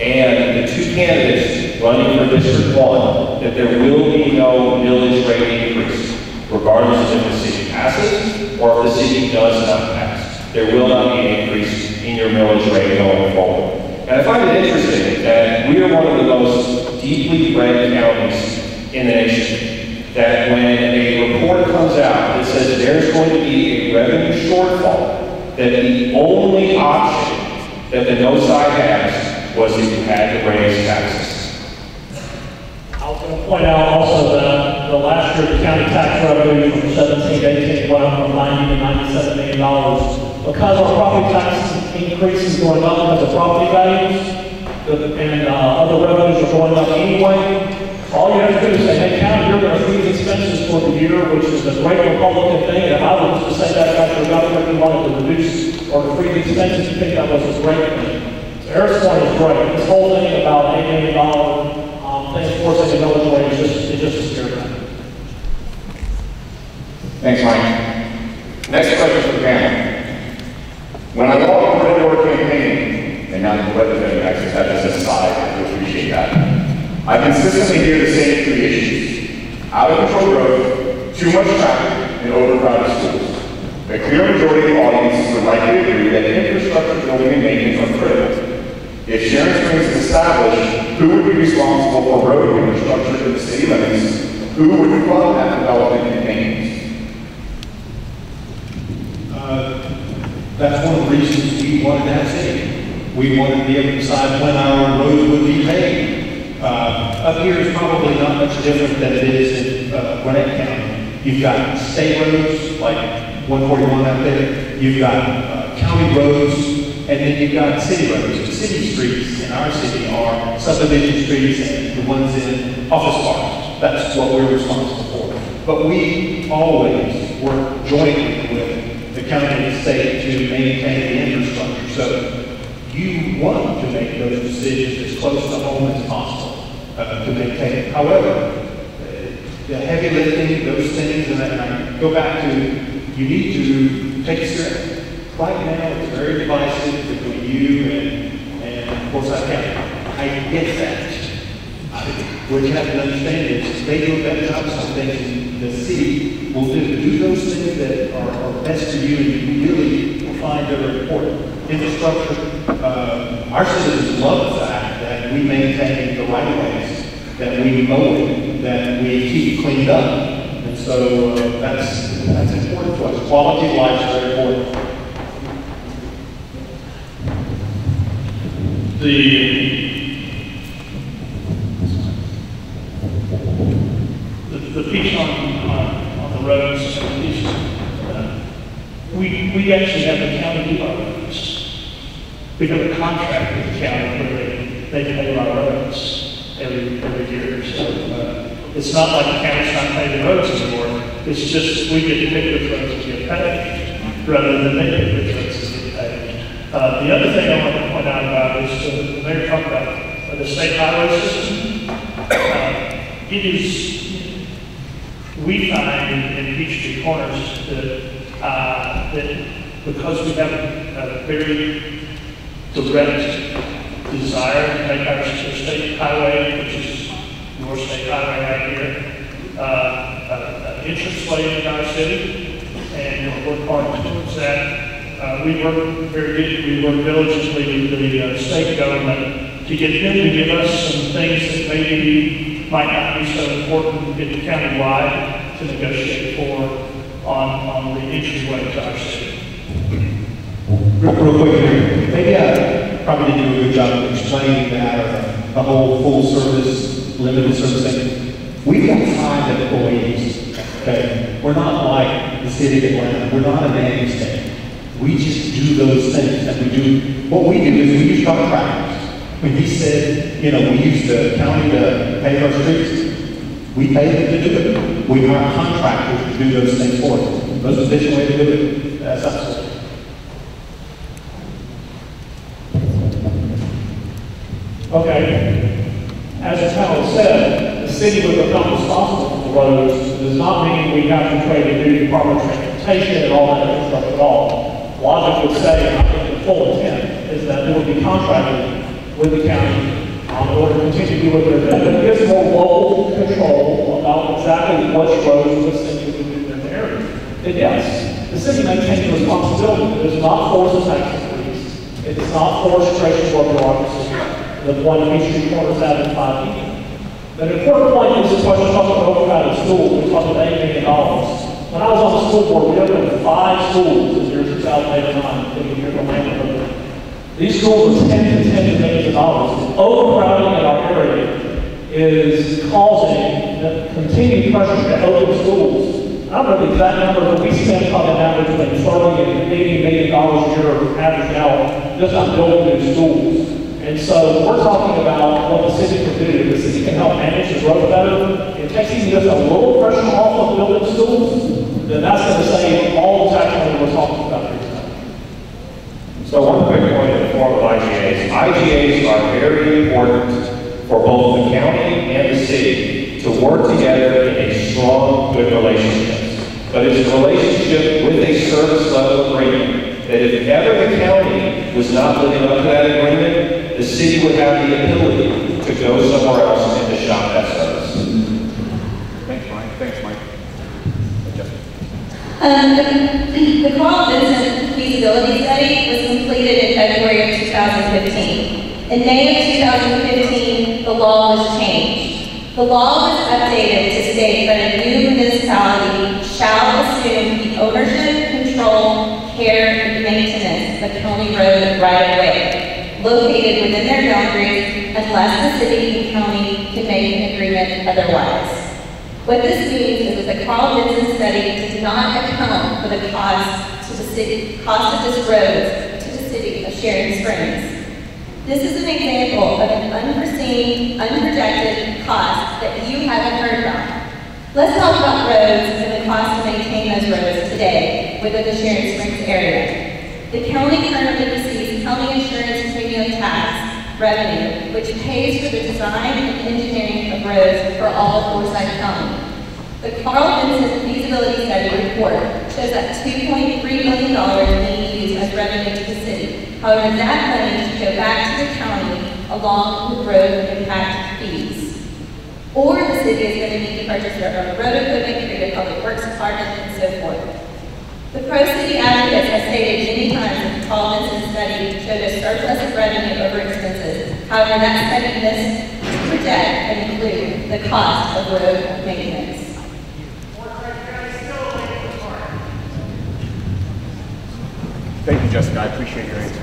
and the two candidates running for District 1 that there will be no millage rate increase, regardless of if the city passes or if the city does not pass. There will not be an increase in your millage rate going forward. And I find it interesting that we are one of the most deeply red counties in the nation. That when a report comes out that says there's going to be a revenue shortfall, that the only option that the no side has was if you had to raise taxes. I was going to point out also that the last year, the county tax revenue from 17 to 18 went up from 90 to 97 million dollars. Because our property tax increases going up because of property values, and uh, other revenues are going up anyway, all you have to do is say, hey, county, you're going to freeze expenses for the year, which is a great Republican thing, and if I was to say that about your government, you wanted to reduce or to freeze expenses, you think that was a great thing. Point is great. This whole thing about eight million dollar, um, thing, forcing the rate is just, is just a tactic. Thanks, Mike. Next question for the panel. When I walk over to your campaign, and now the actually set this aside, I appreciate that. I consistently hear the same three issues. Out of control growth, too much traffic, and overcrowded schools. A clear majority of the audience would likely agree that infrastructure building and maintenance are critical. If Sharon Springs is established, who would be responsible for road infrastructure in the city limits? Who would fund that development and maintenance? Uh, That's one of the reasons we wanted to have city. We wanted to be able to decide when our roads would be paved. Uh, Up here is probably not much different than it is in uh, Gwinnett County. You've got state roads, like 141 out there. You've got uh, county roads, and then you've got city roads. The city streets in our city are subdivision streets and the ones in office parks. That's what we're responsible for. But we always work jointly with the county and the state to maintain the infrastructure. So you want to make those decisions as close to home as possible uh, to maintain it. However, uh, the heavy lifting, those things, and and I go back to, you need to take a step. Right now, it's very divisive between you and, and of course, I have, I get that. What you have to understand is, they do a better job of some things the city will do. Do those things that are, are best for you and you really will find that are important. Infrastructure, uh, our citizens love the fact that we maintain the right ways, that we mow it, that we keep cleaned up. And so, uh, that's, that's important to us. Quality of life is very important. The, the, the piece on, on, on the roads, is, uh, we, we actually have the county do our roads. We have a contract with the county where they, they pay our roads every, every year. So, uh, it's not like the county's not paying the roads anymore. It's just we get to pick which roads to get paid, rather than they pick which roads to get paid. Uh, the other thing I want to out about is, uh, the mayor talked about uh, the state highway system. Uh, It is, we find in, in Peachtree Corners that, uh, that because we have a very direct desire to make our state highway, which is your state highway right here, uh, an entrance way in our city, and we'll work hard towards that. Uh, we work very, we work diligently with the uh, state government to get them to give us some things that maybe might not be so important in countywide to negotiate for on, on the entryway to our city. Real, real quick, here. maybe I probably didn't do a good job of explaining that, the whole full service, limited service thing. We've got five employees, okay? We're not like the city of Atlanta, we're not a nanny state. We just do those things, and we do, what we do is we use contractors. When he said, you know, we use the county to pay our streets, we pay them to do it. We hire contractors to do those things for us. Most efficient way to do it, that's absolutely. Okay. As the town said, the city would become responsible for the roads. It does not mean we have to trade the new Department of Transportation and all that other stuff at all. Logic would say, I think the full intent, is that it would be contracted with the county in order to continue to do what they're doing. It gives more local control about exactly which roads do in the area. And yes, the city maintains the responsibility. It does not force a tax increase. It does not force trade or bureaucracy the of Peachtree Corners having five people. But an important point is this question talking about overcrowded schools, we talked about eight million dollars. When I was on the school board, we opened five schools in years 2008 and 9, in the year of. These schools are tens and tens of millions of dollars. Overcrowding in our area is causing the continued pressure to open schools. I don't know the exact number, but we spend probably an average between 30 and 80 million dollars a year average now just on building new schools. And so we're talking about what the city can do. The city can help manage the road better. It takes even just a little pressure off of building schools, then that's going to save all the tax money we're talking about here tonight. So one quick point in the form of IGAs. IGAs are very important for both the county and the city to work together in a strong, good relationship. But it's a relationship with a service level agreement that if ever the county was not living up to that agreement, the city would have the ability to go somewhere else and to shop that service. Thanks, Mike. Thanks, Mike. Um, the, Carl Vinson feasibility study was completed in February of 2015. In May of 2015, the law was changed. The law was updated to state that a new municipality shall assume the ownership, control, care, and maintenance of county road right-of-way located within their boundaries unless the city and county can make an agreement otherwise. What this means is that the Carl Vinson study did not account for the cost to the city, cost of this road to the city of Sharon Springs. This is an example of an unforeseen, unprojected cost that you haven't heard about. Let's talk about roads and the cost to maintain those roads today within the Sharon Springs area. The county currently receives county insurance premium tax revenue, which pays for the design and engineering of roads for all Forsyth County. The Carl Vinson feasibility study report shows that $2.3 million being used as revenue to the city. However, that money should go back to the county along with road impact fees. Or the city is going to need to purchase their own road equipment, create a public works department, and so forth. The Pro City Advocates has stated many times that the Carl Vinson study showed a surplus of revenue over expenses. However, that study missed to project and include the cost of road maintenance. Thank you, Jessica. I appreciate your answer.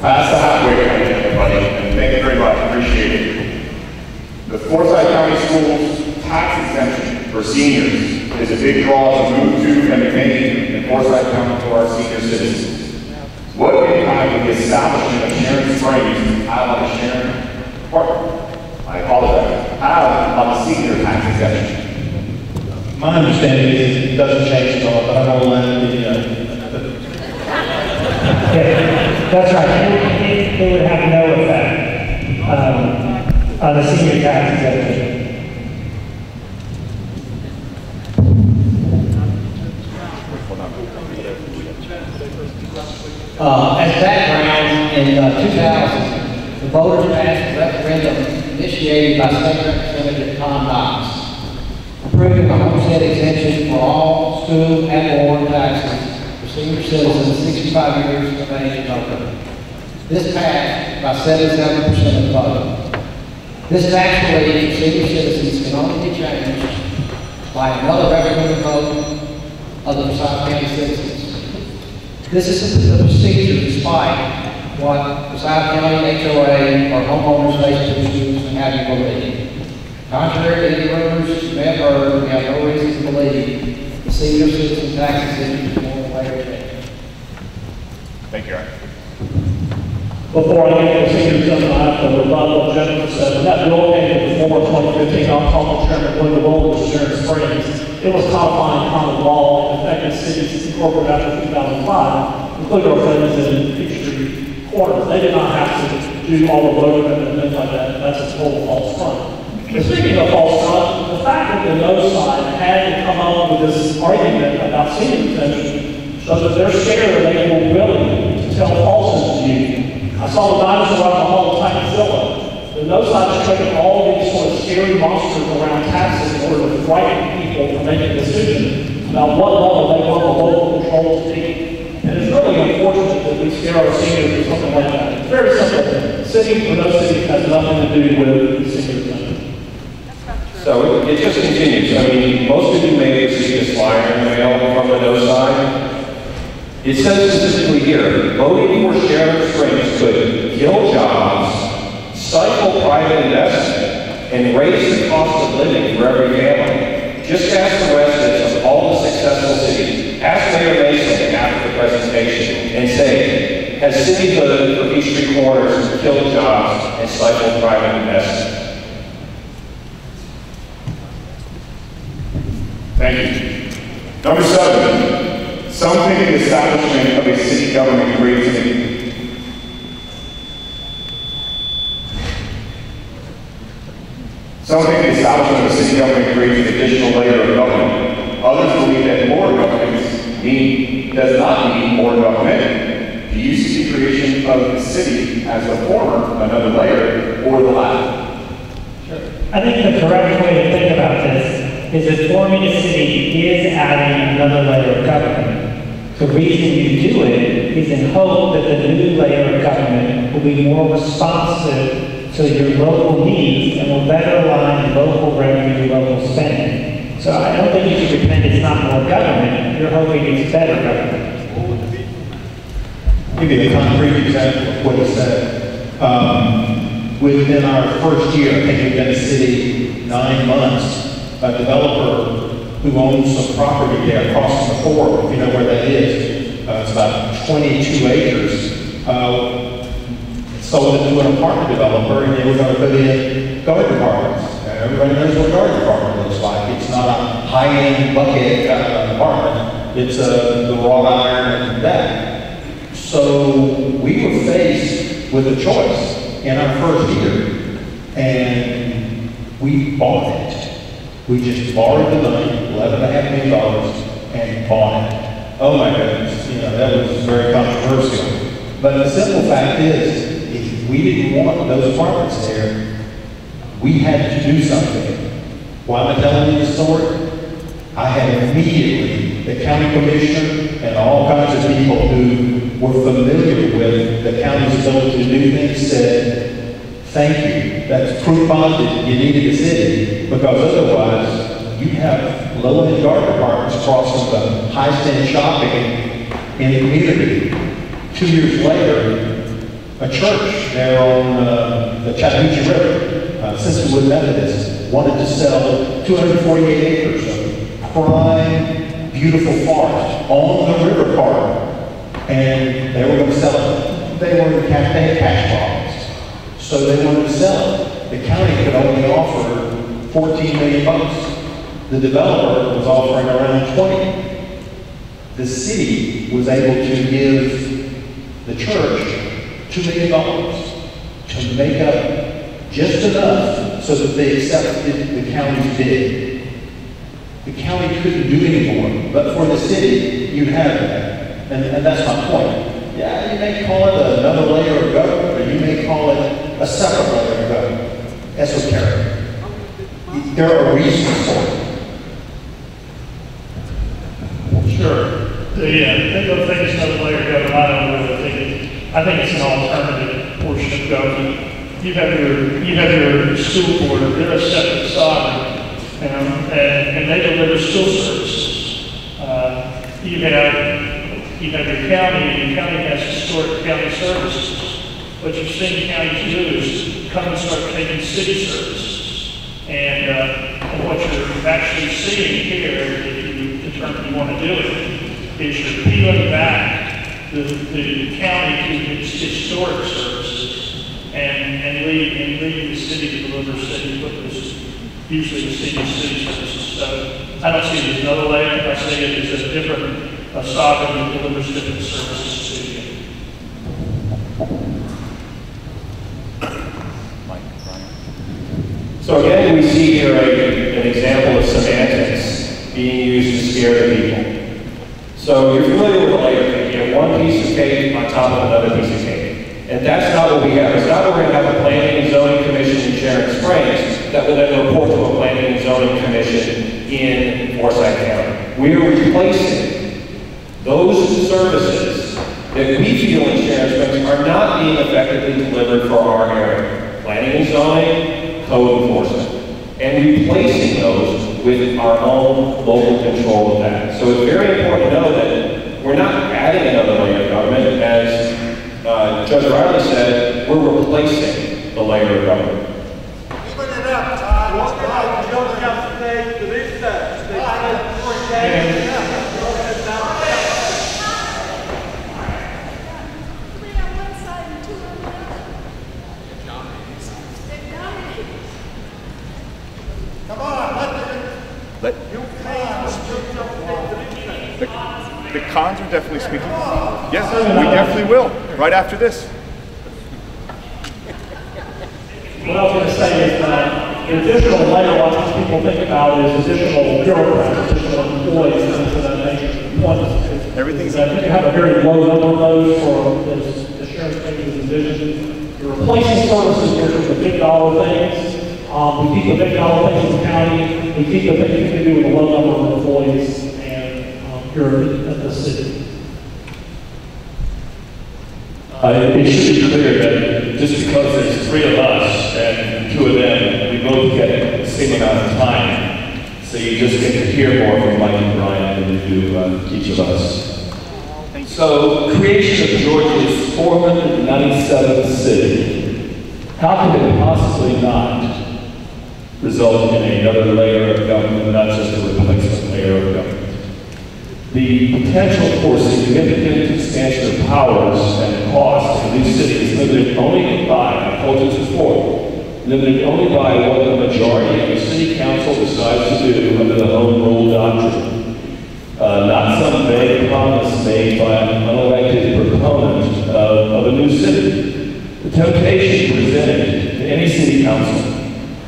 Past the halfway point, everybody, and thank you very much. Appreciate it. The Forsyth County Schools tax exemption for seniors is a big draw to move to and remain in Forsyth County for our senior citizens. What impact would the establishment of Sharon Springs have on Sharon, pardon, I apologize, have on the senior tax exemption? My understanding is it doesn't change at all, but I'm gonna let the, uh, Yeah, That's right, it, it- would have no effect, um, on the senior tax exemption. Uh, as background, in uh, 2000, the voters passed a referendum initiated by State Representative Tom Knox, approving a homestead exemption for all school and or taxes for senior citizens 65 years of age and older. This passed by 77% of the vote. This tax relief for senior citizens can only be changed by another referendum vote of the Forsyth County citizens. This is the procedure despite what Forsyth County HOA or homeowners associations and you believe. Contrary to any rumors you may have heard, we have no reason to believe the senior citizen tax exemption is going away or changed. Thank you, Eric. Before I get to senior center, I have to rebut what Jennifer said. When that bill came before 2015, I'm calling Chairman William Williams of Sharon Springs. It was codifying common law and affected cities incorporated after 2005, including our friends in Peachtree Corners. They did not have to do all the road and things like that. That's a total false front. Speaking of false front, uh, the fact that the no side had to come up with this argument about senior exemption shows that they're scared they were willing to tell falsehoods to you. I saw the dinosaur out the hall of Titans The no side is creating all these sort of scary monsters around taxes in order to frighten people from making decisions about what level they want the local control to be. And it's really unfortunate that we scare our seniors or something like that. It's very simple. City or no city has nothing to do with senior. So it it just continues. I mean, most of you may have received this flyer in the mail from the no side. It says specifically here, voting for Sharon Springs could kill jobs, stifle private investment, and raise the cost of living for every family. Just ask the residents of all the successful cities. Ask Mayor Mason after the presentation and say, has cityhood for Peachtree Corners killed jobs and stifled private investment? Thank you. Number seven, some think the establishment of a city government creates an Some think the establishment of a city government creates an additional layer of government. Others believe that more government mean, does not mean more government. Do you see the creation of the city as the former, another layer, or the latter? Sure. I think the correct way to think about this is that forming a city is adding another layer of government. The reason you do it is in hope that the new layer of government will be more responsive to your local needs and will better align local revenue, to local spending. So I don't think you should pretend it's not more government, you're hoping it's better government. give you a concrete example of what he said. Um, within our first year, I think we've been a city nine months, a developer who owns some property there across the four, if you know where that is, uh, it's about 22 acres, uh, sold it to an apartment developer, and they were going to put in garden. Uh, Everybody knows what a garden apartment looks like. It's not a high-end bucket uh, apartment. It's uh, the wrought iron and that. So we were faced with a choice in our first year, and we bought it. We just borrowed the money, eleven and a half million dollars, and bought it. Oh my goodness, you know, that was very controversial. But the simple fact is, if we didn't want those apartments there, we had to do something. Why am I telling you this story? I had immediately, the county commissioner and all kinds of people who were familiar with the county's ability to do things said, thank you, that's proof positive you needed a city, because otherwise you have low-end garden apartments crossing the high-stand shopping in the community. Two years later, a church there on uh, the Chattahoochee River, uh, Simpsonwood Methodist, wanted to sell 248 acres of prime, beautiful forest on the river part, and they were going to sell it. They were in cash, they had cash so they wanted to sell it. The county could only offer 14 million bucks. The developer was offering around 20. The city was able to give the church $2 million to make up just enough so that they accepted the county's bid. The county couldn't do any more, but for the city, you have that. And, and that's my point. Yeah, you may call it another layer of government, or you may call it a separate layer of government, esoteric. There are reasons for it. Sure. The, uh, of things another layer of government, I don't really think I think it's an alternative portion of government. You have your, you have your school board, they're a separate sovereign, um, and, and they deliver school services. Uh, you have, you have your county, and your county has historic county services. What you've seen counties do is come and start taking city services. And, uh, what you're actually seeing here, if you determine you want to do it, is you're peeling back the, the county to its historic services and, and leave, and leaving the city to deliver city, but this, usually the city, city services. So I don't see it as another layer, I see it as a different, a sovereign that delivers different services to you. So again, we see here a, an example of semantics being used to scare the people. So you're familiar with cake. You one piece of cake on top of another piece of cake. And that's not what we have. It's not that we're going to have a planning and zoning commission in Sharon Springs that will then report to a planning and zoning commission in Forsyth County. We are replacing those services that we feel in Sharon Springs are not being effectively delivered for our area. Planning and zoning, code enforcement. And replacing those with our own local control of that. So it's very important to know that we're not adding another layer of government. As uh, Judge Riley said, we're replacing the layer of government. Let, the, the cons are definitely speaking. Yes, we definitely will, right after this. What I was going to say is that the additional layer, what most people think about is additional bureaucrats, additional employees, things of that nature. Everything's- that you have a very low number of those for this, the sheriff's things envisioned. You're replacing services, are the big dollar things. Um, we keep the big in the county, we keep the can do with a low number of employees, and, um, here at the city. Uh, It should be clear that just because there's three of us and two of them, we both get the same amount of time. So you just get to hear more from Mike and Brian than you do uh, each of us. So creation of Georgia's 497th city. How could it possibly not result in another layer of government, not just a replacement layer of government? The potential for significant expansion of powers and costs in these cities limited only by, I told you before, limited only by what the majority of the city council decides to do under the home rule doctrine. Uh, not some vague promise made by an elected proponent of, of a new city. The temptation presented to any city council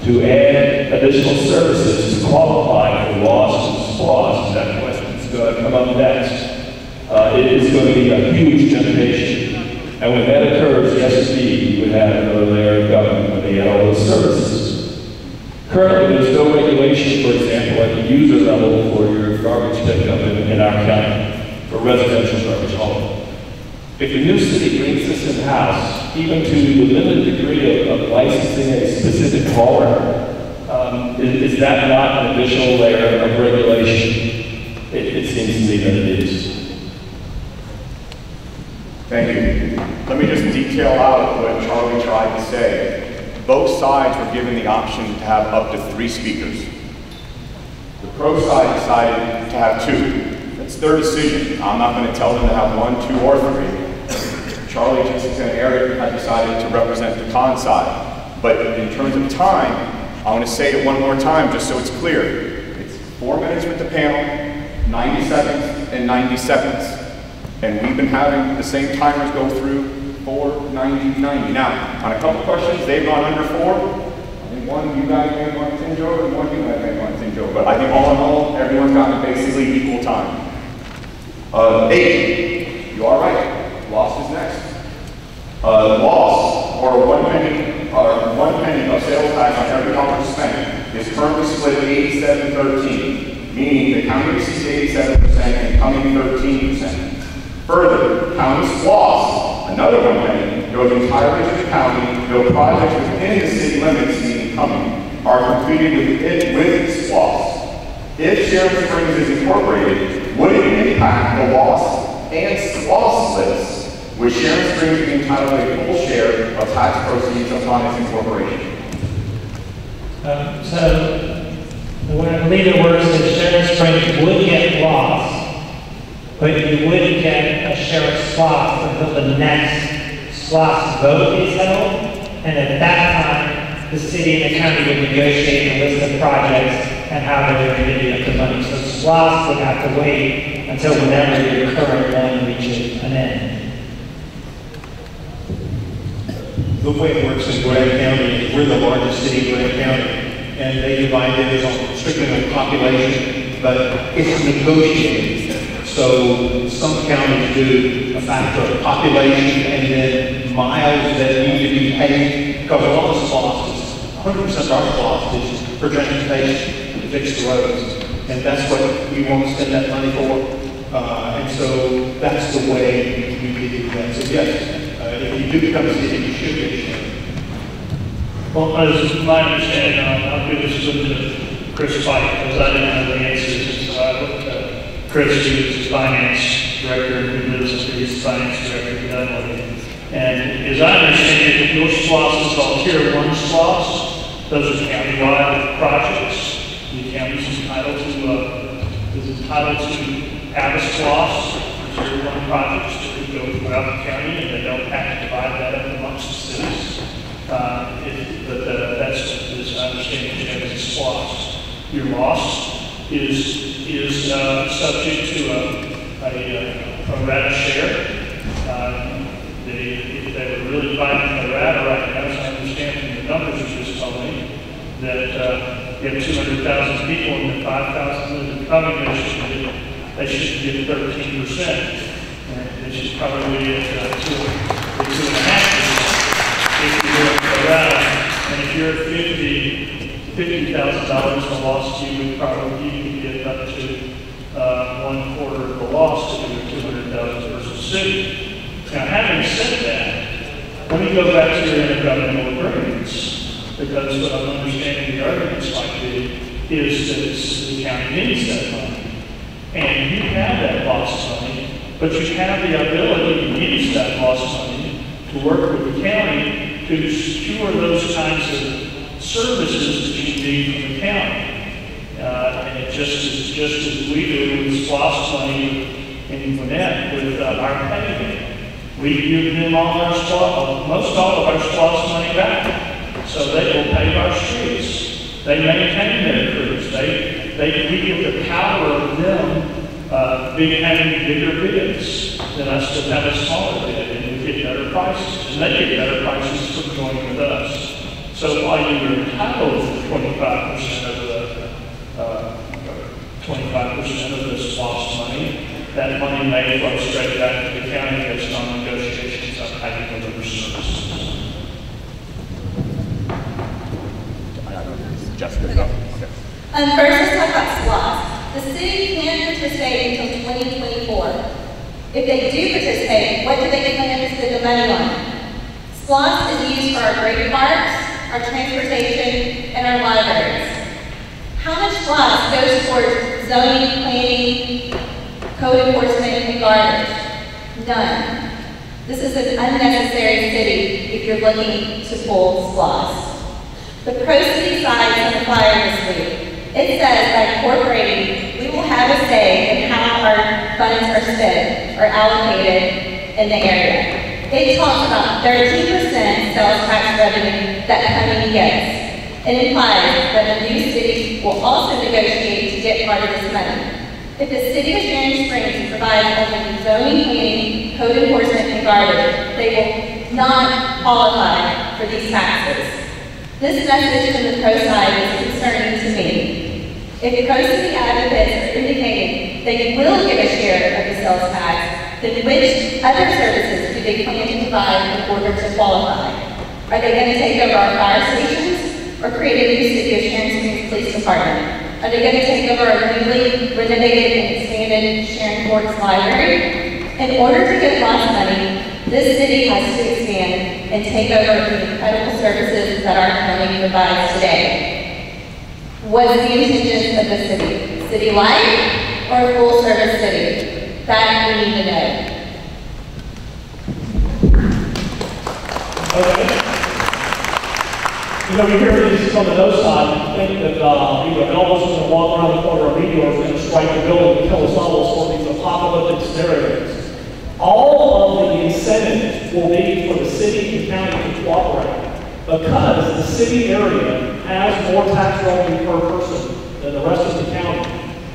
to add additional services to qualify for loss and loss, that question's going to come up next. Uh, it is going to be a huge temptation. And when that occurs, yes, indeed, you would have another layer of government when they add all those services. Currently, there's no regulation, for example, at the user level for your garbage pickup in, in our county for residential garbage hauling. If the new city brings this in-house, even to the limited degree of, of licensing a specific caller, um, is, is that not an additional layer of regulation? It, it seems to me that it is. Thank you. Let me just detail out what Charlie tried to say. Both sides were given the option to have up to three speakers. The pro side decided to have two. That's their decision. I'm not going to tell them to have one, two, or three. Charlie, Jessica, and Eric have decided to represent the con side. But in terms of time, I want to say it one more time just so it's clear. It's four minutes with the panel, 90 seconds, and 90 seconds. And we've been having the same timers go through four, 90, 90. Now, on a couple questions, they've gone under four. I think one, you guys have gone ten, Joe, and one, you guys have gone ten, Joe. But I think all in all, everyone's gotten basically equal time. Uh, eight, you are right. LOST is next. Uh, LOST, or one penny, or one penny of sales tax on every dollar spent is currently split 87-13, meaning the county receives 87% and Cumming 13%. Further, county's loss, another one penny, goes entirely to the county, though projects within the city limits, meaning Cumming, are completed within, with its loss. If Sharon Springs is incorporated, would it impact the loss and loss with Sharon Springs being entitled to a full share of tax proceeds upon its incorporation? Um, so, way I believe it works is Sharon Springs would get LOST, but you wouldn't get a share of SPLOST until the next SPLOST vote is held. And at that time, the city and the county would negotiate a list of projects and how they're going to up the money. So SPLOST would have to wait until whenever your current one reaches an end. The way it works in Gwinnett County, is we're the largest city in Gwinnett County, and they divide it strictly on population, but it's negotiated. So some counties do a factor of population and then miles that need to be paid, because a lot of costs, hundred percent of our cost is for transportation, to fix the roads. And that's what we want to spend that money for. Uh, and so that's the way we do that. So yes, uh, if you do become a city, you should get a. Well, as my understanding, I'll give this to Chris Pike, because I didn't have the answers, so I looked at Chris, who is the finance director, who lives as the finance director in Dunwoody. And as I understand it, your SPLOST is all tier one SPLOST, those are countywide projects. The county's entitled to, uh, is entitled to a SPLOST for tier one projects that could go throughout the county, and they don't have to divide that up amongst the cities. Uh, it- But uh, that's, as I understand it, is SPLOST. Your loss is, is uh, subject to a, a, uh, a rata share. Uh, They, if they were really dividing the rata right now, as I understand from the numbers you just told me, that uh, you have 200,000 people and 5,000 that are coming, they should get, they should get 13 percent. And they should probably get uh, two, two and a half percent if you do it pro rata. And if you're at fifty, fifty thousand dollars in loss, to you probably, you could get up to, uh, one quarter of the loss to hundred thousand versus city. Now, having said that, let me go back to your intergovernmental agreements, because what I'm understanding the arguments might be, is that the county needs that money. And you have that LOST money, but you have the ability to use that LOST money to work with the county to secure those kinds of services that you need from the county. Uh, and it just as, just as we do with SPLOST money in Gwinnett with uh, our paving. We give them all our most all of our SPLOST money back. So they will pave our streets. They maintain their crews. They, they, we give the power of them uh, big, having bigger bids than us that have a smaller bid, and we get better prices, and they get better prices for joining with us. So while you're entitled to twenty-five percent of the, uh, twenty-five percent of this LOST money, that money may flow straight back to the county based on negotiations on how you deliver services. Jessica, go. Okay. Um, first, let's talk about SPLOST. The city can participate until 2024. If they do participate, what do they plan to spend the money on? SPLOST is used for our greater parks, our transportation, and our libraries. How much SPLOST goes towards zoning, planning, code enforcement, and garbage? None. This is an unnecessary city if you're looking to pull SPLOST. The proceeds side on the flyer. It says by incorporating, we will have a say in how our funds are spent or allocated in the area. It talks about thirteen percent sales tax revenue that Cumming gets. It implies that the new city will also negotiate to get part of this money. If the city of Sharon Springs provides only zoning, planning, code enforcement, and garbage, they will not qualify for these taxes. This message from the pro side is concerning to me. If pro city advocates are indicating they will give a share of the sales tax, then which other services do they plan to provide in order to qualify? Are they going to take over our fire stations or create a new city of Sharon Springs Police Department? Are they going to take over our newly renovated and expanded Sharon Forks Library? In order to get LOST money, this city has to expand and take over the incredible services that our county provides today. What is the intention of the city? City light or a full service city? That we need to know. Okay. You know, we hear these on the no side, think that, uh, you know, Elvis is gonna walk around the corner of Meteor is gonna strike the building and kill us all for these apocalyptic scenarios. All of the incentives will be for the city and county to cooperate. Because the city area has more tax revenue per person than the rest of the county.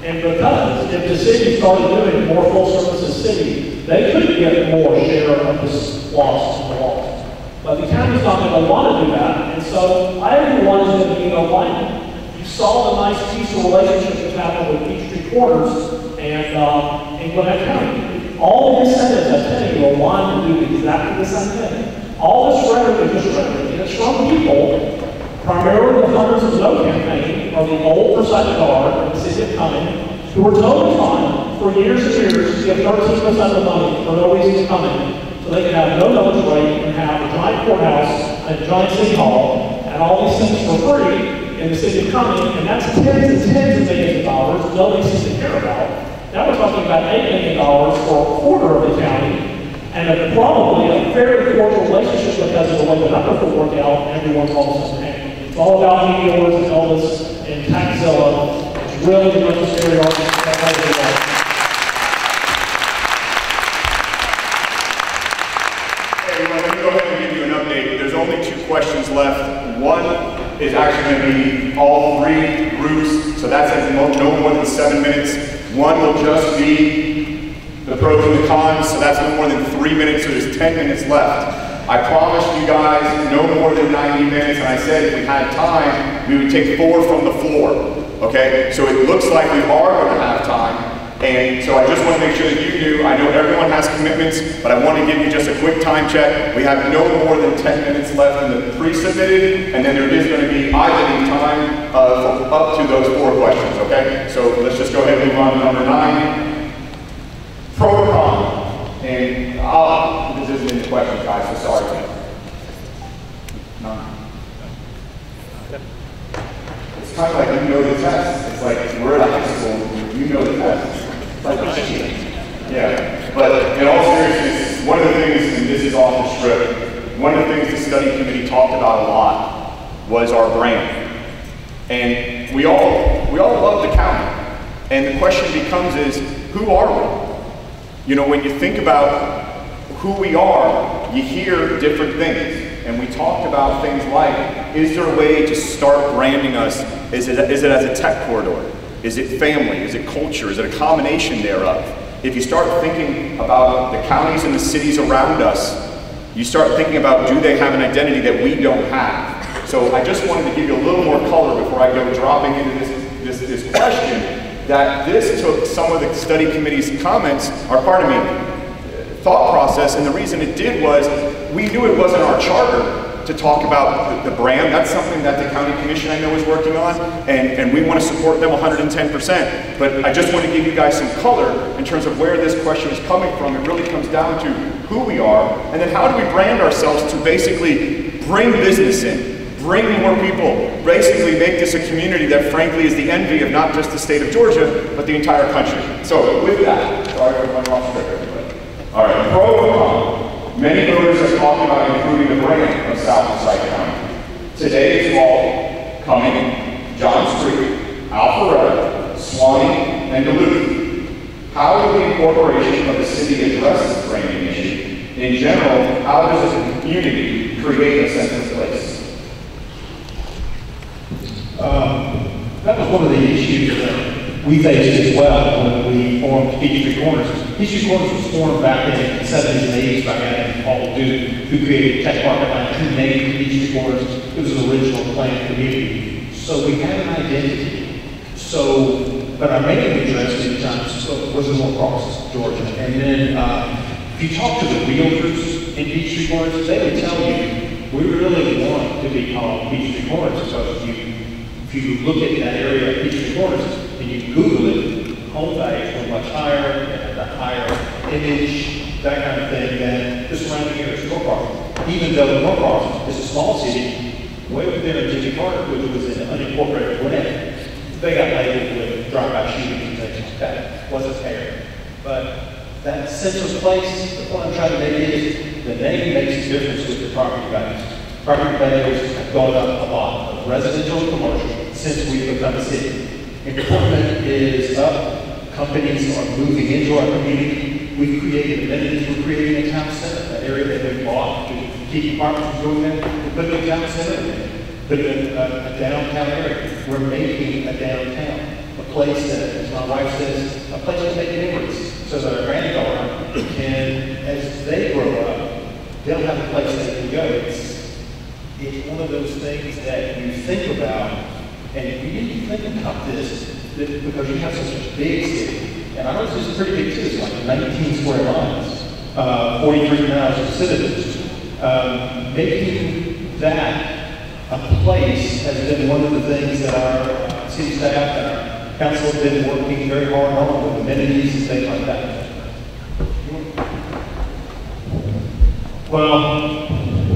And because if the city started doing more full services city, they could get more share of this loss the loss. But the county's not gonna wanna do that, and so everyone is gonna be in alignment. You saw the nice peaceful relationship that happened with Peachtree Corners and, uh, in Gwinnett County. All the incentives, I tell you, are to do exactly the same thing. All this rhetoric is just rhetoric, and it's from people, primarily the hunters of no campaign, are the old Forsyth Guard the city of Cumming, who were totally fine for years and years to give thirteen percent of the money for no reason in, so they could have no millage rate and have a giant courthouse, a giant city hall, and all these things for free in the city of Cumming, and that's tens and tens of millions of dollars nobody seems to care about. Now we're talking about eight million dollars for a quarter of the county, and a, probably a very cordial relationship because of the way the numbers will work out, and everyone's all the same. It's all about meteors and Elvis and Taxzilla. It's really the everyone, give you an update. There's only two questions left. One is actually going to be all three groups, so that's at no no more than seven minutes. One will just be the pros and the cons, so that's no more than three minutes, so there's 10 minutes left. I promised you guys no more than 90 minutes, and I said if we had time, we would take four from the floor. Okay? So it looks like we are to have time. And so I just want to make sure that you knew, I know everyone has commitments, but I want to give you just a quick time check. We have no more than 10 minutes left in the pre-submitted, and then there is going to be idling time uh, up to those four questions, okay? So let's just go ahead and move on to number nine. Pro or con? And I'll, this isn't in the question, guys, so sorry. None. It's kind of like you know the test. It's like we're at high school, you know the test. It's like. Yeah, but in all seriousness, one of the things, and this is off the script, one of the things the study committee talked about a lot was our brand. And we all, we all love the county. And the question becomes is, who are we? You know, when you think about who we are, you hear different things. And we talked about things like, is there a way to start branding us? Is it, is it as a tech corridor? Is it family? Is it culture? Is it a combination thereof? If you start thinking about the counties and the cities around us, you start thinking about do they have an identity that we don't have? So I just wanted to give you a little more color before I go dropping into this, this, this question, that this took some of the study committee's comments, or pardon me, thought process, and the reason it did was we knew it wasn't our charter to talk about the, brand. That's something that the county commission I know is working on, and, and we want to support them 110%. But I just want to give you guys some color in terms of where this question is coming from. It really comes down to who we are, and then how do we brand ourselves to basically bring business in, bring more people, basically make this a community that frankly is the envy of not just the state of Georgia, but the entire country. So with that, sorry off. All right, pro con. Many voters have talked about improving the brand of South County. Today it's all Cumming, Johns Creek, Alpharetta, Suwanee, and Duluth. How will the incorporation of the city address this branding issue? In general, how does a community create a sense of place? Um, that was one of the issues that we faced as well when we formed Peachtree Corners. Peachtree Corners was formed back in the 70s and 80s by a guy named Paul Duke, who created Tech Market Line, who named Peachtree Corners. It was an original planned community. So we had an identity. So, but our main interest in times was in Norcross, Georgia. And then, uh, if you talk to the realtors in Peachtree Corners, they would tell you, we really want to be called Peachtree Corners because if you if you look at that area of Peachtree Corners and you Google it, home values were much higher, had a higher image, that kind of thing, than the surrounding areas of Norcross. Even though Norcross is a small city, way over there Jimmy Carter, which was an unincorporated Gwinnett, they got labeled with drive-by shootings and things like that. Wasn't fair. But that of place, the point I'm trying to make is the name makes a difference with the property values. Property values have gone up a lot, residential and commercial, since we've become a city. Employment is up, companies are moving into our community. We've created amenities, we're creating a town center, an area that we bought to keep apartments from going there. We're putting a town center in, putting a, a downtown area. We're making a downtown, a place that, as my wife says, a place to make memories, so that our granddaughter can, as they grow up, they'll have a place they can go. It's, it's one of those things that you think about, and you need to think about this because you have such a big city. And ours is pretty big too, it's like 19 square miles, uh, 43,000 citizens. Um, making that a place has been one of the things that our city staff and our council has been working very hard on with amenities and things like that. Well,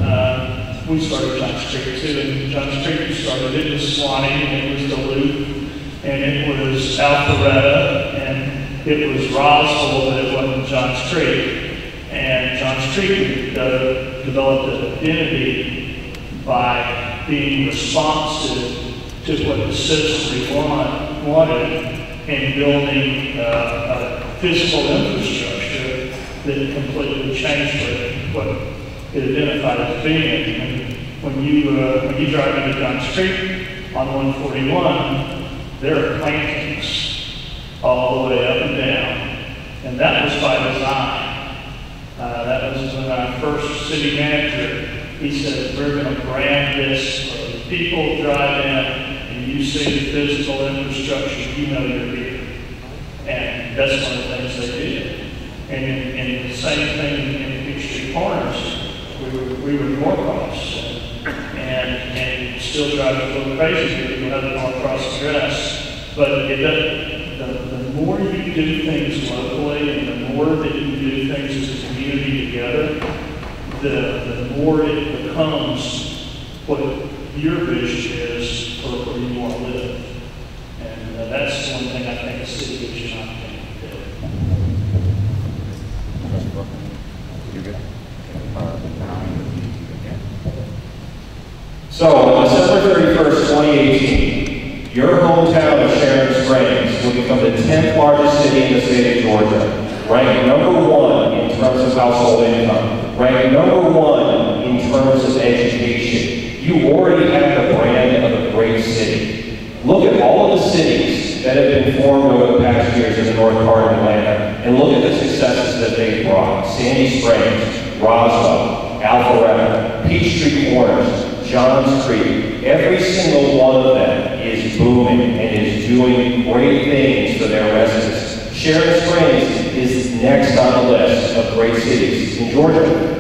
uh, we started Johns Creek too, and Johns Creek started, it was Suwanee, and it was Duluth, and it was Alpharetta, and it was Roswell, but it wasn't Johns Creek. And Johns Creek uh, developed an identity by being responsive to what the citizenry want, wanted and building uh, a physical infrastructure that completely changed what, it identified as being. And when you, uh, when you drive into Johns Creek on 141, there are plantings all the way up and down. And that was by design. Uh, that was when our first city manager, he said, we're going to brand this, people drive in and you see the physical infrastructure, you know you're here. And that's one of the things they did. And, and the same thing in Peachtree Corners, we were, we were Norcross. And, and still driving a little crazy because you have the Norcross address. But it the, the more you do things locally and the more that you do things as a community together, the, the more it becomes what your vision is for where you want to live. And uh, that's one thing I think a city gives you an opportunity to do. So, on December 31st, 2018, your hometown of Sharon Springs will become the 10th largest city in the state of Georgia, ranked number one in terms of household income, ranked number one in terms of education. You already have the brand of a great city. Look at all of the cities that have been formed over the past years in the north part of Atlanta, and look at the successes that they've brought. Sandy Springs, Roswell, Alpharetta, Peachtree Corners, Johns Creek, every single one of them is booming and is doing great things for their residents. Sharon Springs is next on the list of great cities in Georgia.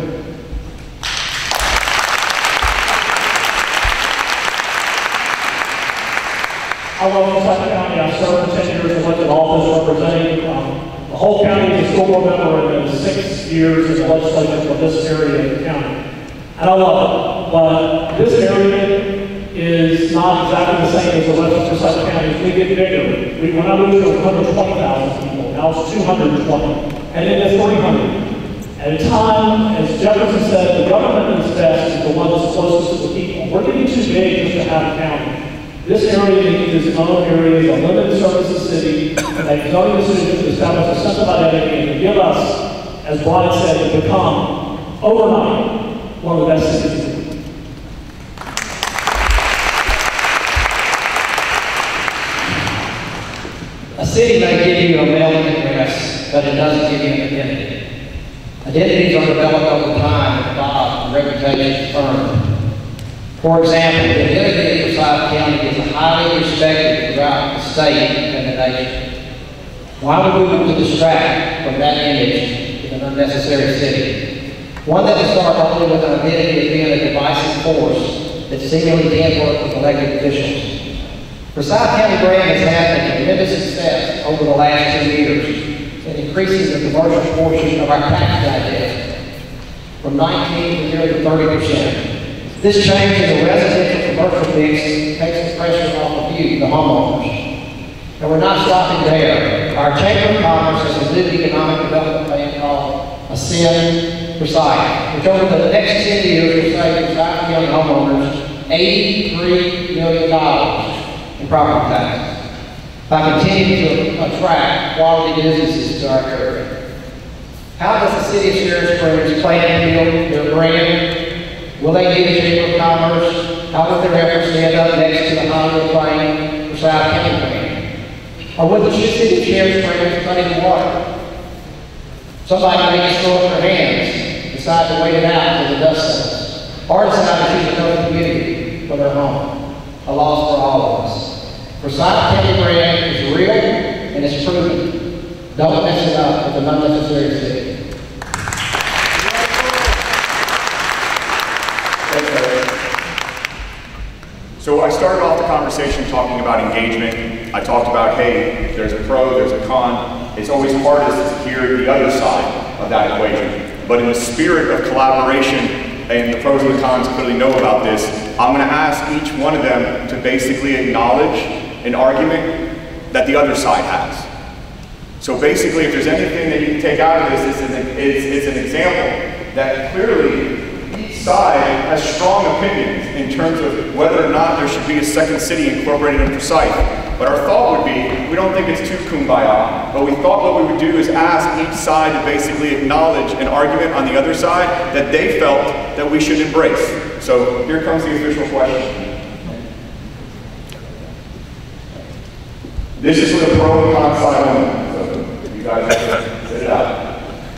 I love Kentucky County, I served ten years in elected office representing, um, the whole county as a school board member and then six years in the legislature for this area of the county. And I love it, but this area is not exactly the same as the rest of Forsyth County. As we get bigger, we, I moved to 120,000 people, now it's 220, and then it's 300. At a time, as Jefferson said, the government is best is the one that's closest to the people. We're getting too big just to have a county. This area needs its own area, a limited services city, and zoning decision to establish a of identity and to give us, as Brian said, to become overnight one of the best cities in the world. A city may give you a mailing address, but it doesn't give you an identity. Identities are developed over time thought and reputations earned. For example, the identity of Forsyth County is highly respected throughout the state and the nation. Why would we want to distract from that image with an unnecessary city? One that will start only with an identity of being a divisive force that seemingly can't work with elected officials. Forsyth County brand has had a tremendous success over the last two years in increasing the commercial portion of our tax digest from 19 to nearly 30 percent. This change in the residential commercial mix takes the pressure off of you, the homeowners. And we're not stopping there. Our Chamber of Commerce has a new economic development plan called Ascend Forsyth, which over the next 10 years will save Forsyth County homeowners $83 million in property taxes by continuing to attract quality businesses to our area. How does the city of Sharon Springs plan to build their brand Will they need the chamber of commerce? How will their efforts stand up next to the Hollywood plane for South County plane? Or will the city Sharon Springs muddy the water? Somebody may just throw up their hands, decide to wait it out until the dust settles, or decide to choose another community for their home. A loss for all of us. Forsyth County brand is real and it's proven. Don't mess it up with an unnecessary city. So I started off the conversation talking about engagement. I talked about, hey, there's a pro, there's a con. It's always hardest to hear the other side of that equation. But in the spirit of collaboration, and the pros and the cons clearly know about this, I'm going to ask each one of them to basically acknowledge an argument that the other side has. So basically, if there's anything that you can take out of this, it's an, it's, it's an example that clearly side has strong opinions in terms of whether or not there should be a second city incorporated in Forsyth. But our thought would be, we don't think it's too kumbaya, but we thought what we would do is ask each side to basically acknowledge an argument on the other side that they felt that we should embrace. So here comes the official question. This is for the pro and con side so if you guys sit it out.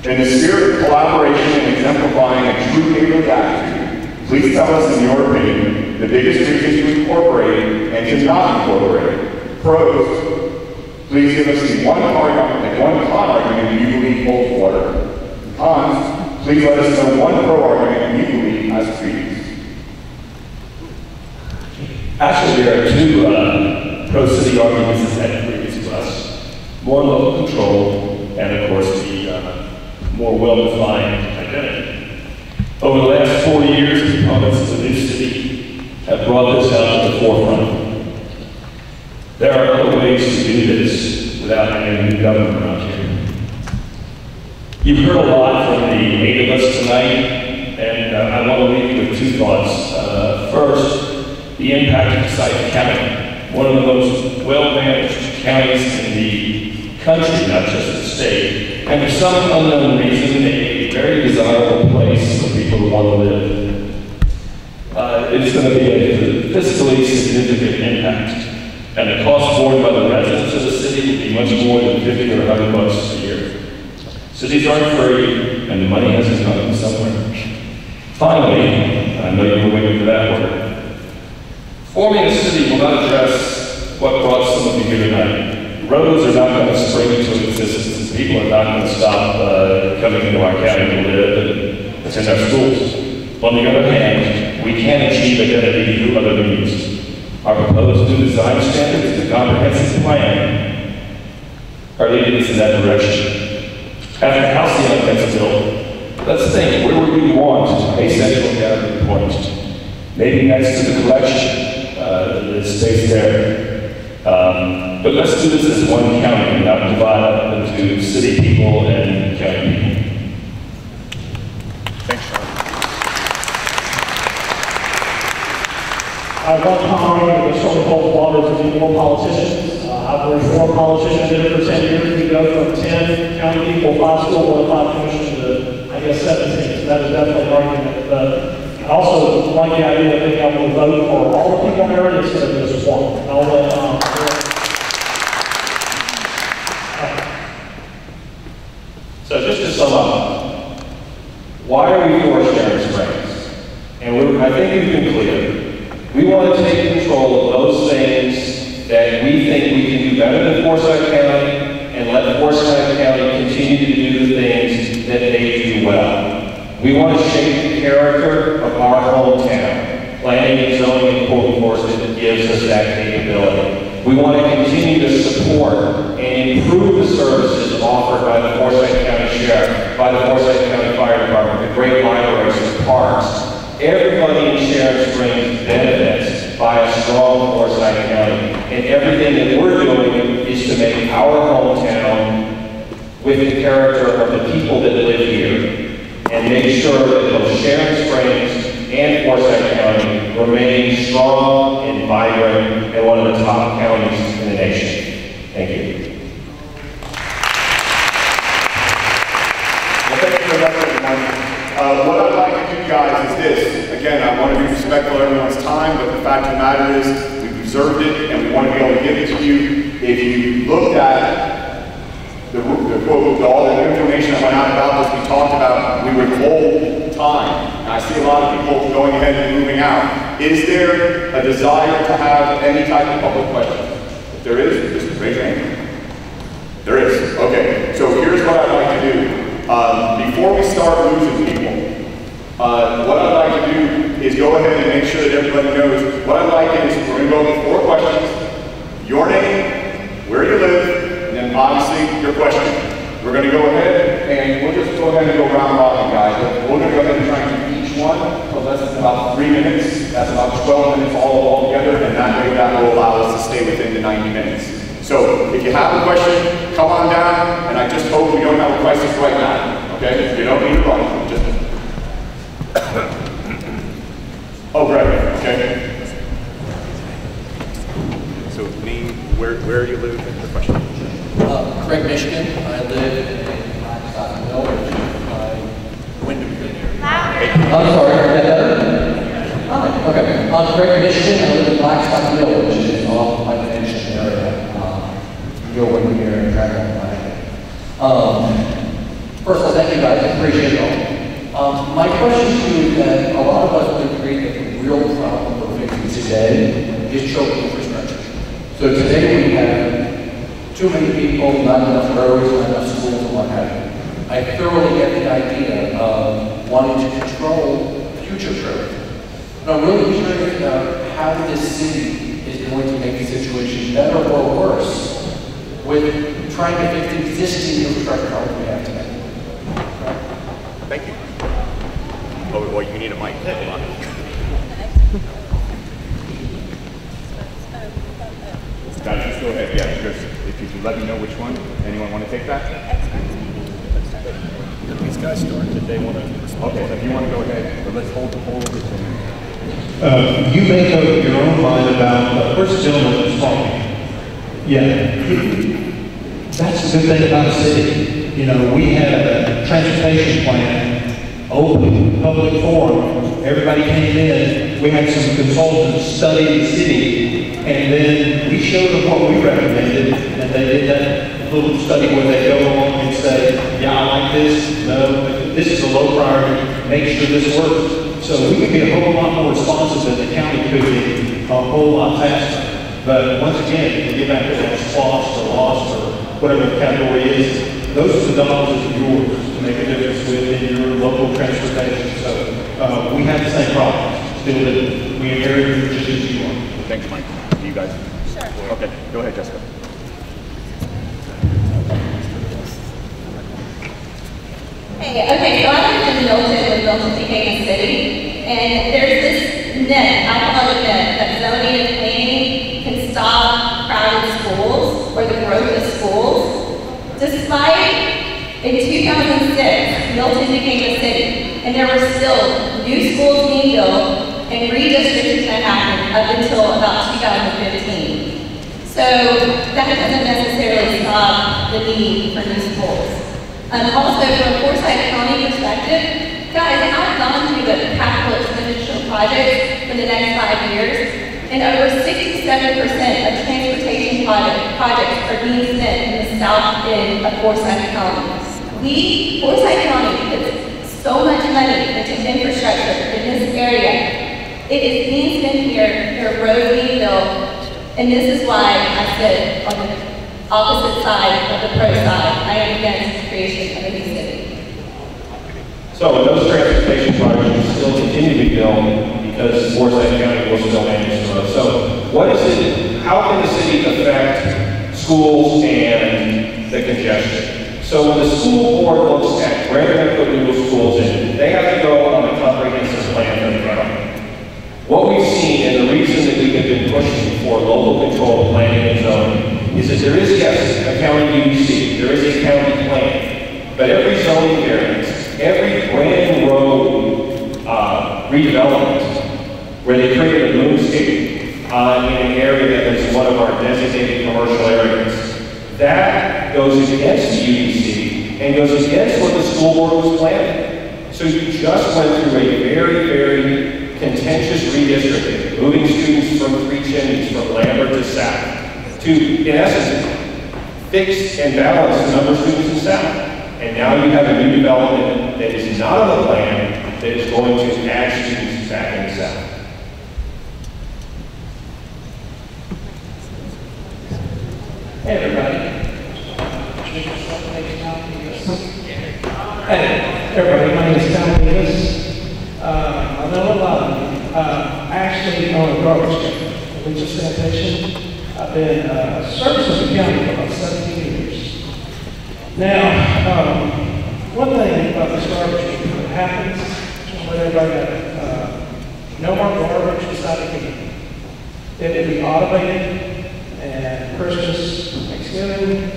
In the spirit of collaboration and exemplifying a true neighborly attitude, please tell us, in your opinion, the biggest reasons to incorporate and to not incorporate. Pros, please give us the one argument and one con argument you believe holds water. Cons, please let us know one pro argument you believe has credence. Actually, there are two uh, pro-city arguments that credence to us. More local control, and of course more well-defined identity. Over the last four years, proponents of the new city have brought this out to the forefront. There are other ways to do this without having a new government around here. You've heard a lot from the eight of us tonight, and uh, I want to leave you with two thoughts. Uh, first, the impact of Forsyth County, one of the most well-managed counties in the country, not just the state, and for some unknown reason, a very desirable place for people who want to live. Uh, it's going to be a fiscally significant impact, and the cost borne by the residents of the city will be much more than 50 or 100 bucks a year. Cities aren't free, and the money has to come from somewhere. Finally, I know you were waiting for that word, forming a city will not address what brought some of you here tonight. Roads are not going to spring into existence, and people are not going to stop uh, coming into our county to live and attend our schools. On the other hand, we can achieve identity through other means. Our proposed new design standards and comprehensive plan are leading us in that direction. After Halcyon gets built, let's think, where would we want a central gathering point? Maybe next to the collection, uh, the space there. Um, but let's do this as one county, not divide up into city people and county people. Thanks, Sean. I to honor the Stony Cold Waters of more politicians. Uh, I've four politicians did it for 10 years. We go from 10 county people, five school board, five commission to, I guess, 17. So that is definitely an argument. But I also like the idea that being able to vote for all the people in the instead of just one. I'll let, um, not enough roads, not enough schools, and what have you. I thoroughly get the idea of wanting to control future growth. But I'm really curious about how this city is going to make the situation better or worse with trying to fix the existing infrastructure that we have today. Thank you. Oh, well, you need a mic. Hold on. Guys, just um, go ahead, yeah, Chris, if you let me know which one, anyone want to take that? These guys started, they want to respond. Okay, if you want to go ahead, but let's hold the whole thing. Uh, you make up your own mind about, where's the gentleman that's talking? Yeah. That's the good thing about the city. You know, we had a transportation plan open public forum. Everybody came in, we had some consultants study the city, and then we showed them what we recommended, and they did that little study where they go along and say, yeah, I like this, no, this is a low priority, make sure this works. So we could be a whole lot more responsive than the county could be, a whole lot faster. But once again, to get back to that lost or lost or whatever the category is, those are the dollars that are yours to make a difference within your local transportation. So, uh, we have the same problem, still do. We inherited just as you are. Thanks, Mike. You guys? Sure. Okay, go ahead, Jessica. Hey, okay, so I live in Milton, when Milton became a city, and there's this myth, I call it a myth, that zoning and planning can stop crowded schools or the growth of schools. Despite, in 2006, Milton became a city, and there were still new schools being built and redistricting that happened up until about 2015. So that doesn't necessarily stop the need for new schools. Um, also, from a Forsyth County perspective, guys, I've gone through the capital expenditure projects for the next five years, and over 67% of transportation project, projects are being spent in the south end of Forsyth County. We, Forsyth County, puts so much money into infrastructure in this area. It is being spent here, are roads being built, and this is why I sit on the opposite side of the pro side, I am against the creation of a new city. So those transportation projects still continue to be built because Forsyth County will still manage the road. So what is it, how can the city affect schools and the congestion? So when the school board looks at where they're going to put new schools in, they have to go on a comprehensive plan for the county. What we've seen and the reason that we have been pushing for local control planning and zoning is that there is, yes, a county UDC, there is a county plan, but every zoning variance, every brand road uh, redevelopment, where they create a moonscape uh, in an area that is one of our designated commercial areas, that goes against the UDC and goes against what the school board was planning. So you just went through a very, very contentious redistricting, moving students from Three Chimneys, from Lambert to South to, in essence, fix and balance the number of students in South. And now you have a new development that is not on the plan that is going to add students back in the South. Hey, everybody. Hey, everybody, my name is Tom Davis. Know a lot of. Uh, actually, on a garbage truck, Winchester Sanitation. I've been uh, servicing the county for about 17 years. Now, um, one thing about this garbage that happens, when everybody got uh, no more garbage beside the can. It will be automated, and Christmas, Thanksgiving,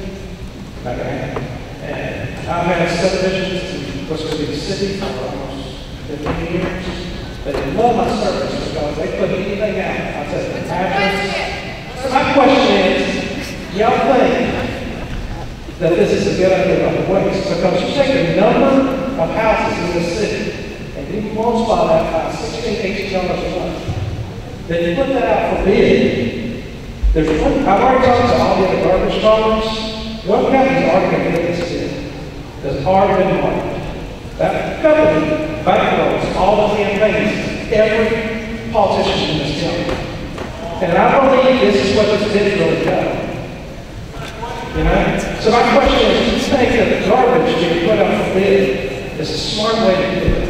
not gonna. And I've had subdivisions in what's going to be the city for almost 15 years. They love my service because they put anything out. I said, mattress, my question is, y'all think that this is a good idea about the waste? Because you take a number of houses in the city, and you multiply that by 16, 18 dollars a month. Then you put that out for bid. There's one, I've already talked to all the other garbage haulers. One company's already going to get this bid. That's already been marked. That company bankrolls all of the campaigns, every politician in this county. And I believe this is what this bid really does. You know? So my question is, do you think that the garbage being put up for bid is a smart way to do it?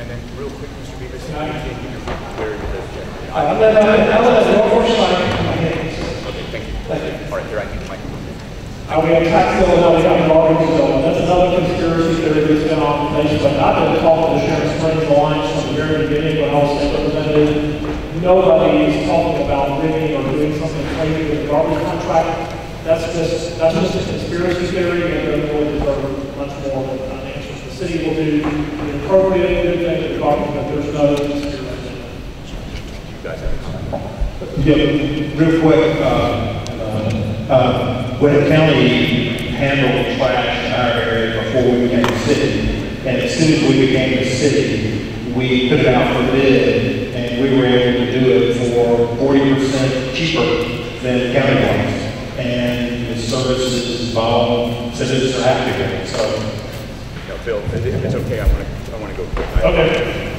And then real quick, Mr. Beavis, I can't give you where you live. I live, I live in North Forsyth, my hands. Okay, thank you. Thank you. All right, here, I need the microphone. Uh, we have tax bill, now we got garbage bill. That's another conspiracy theory that's been on the nation, but I've been talking to Sharon Springs Alliance from the very beginning when I was state representative. Nobody is talking about rigging or doing something crazy with the garbage contract. That's just, that's just a conspiracy theory and doesn't really deserve much more than an. The city will do the appropriate good thing with the garbage, there's no conspiracy. You guys have a comment? Yeah, real quick, uh, uh, when the county handled trash in our area before we became a city, And as soon as we became a city, we put it out for bid, and we were able to do it for forty percent cheaper than county ones. And the services, all citizens are happy with it, so. No, Phil, if it's okay, I want to, I want to go quick. Okay.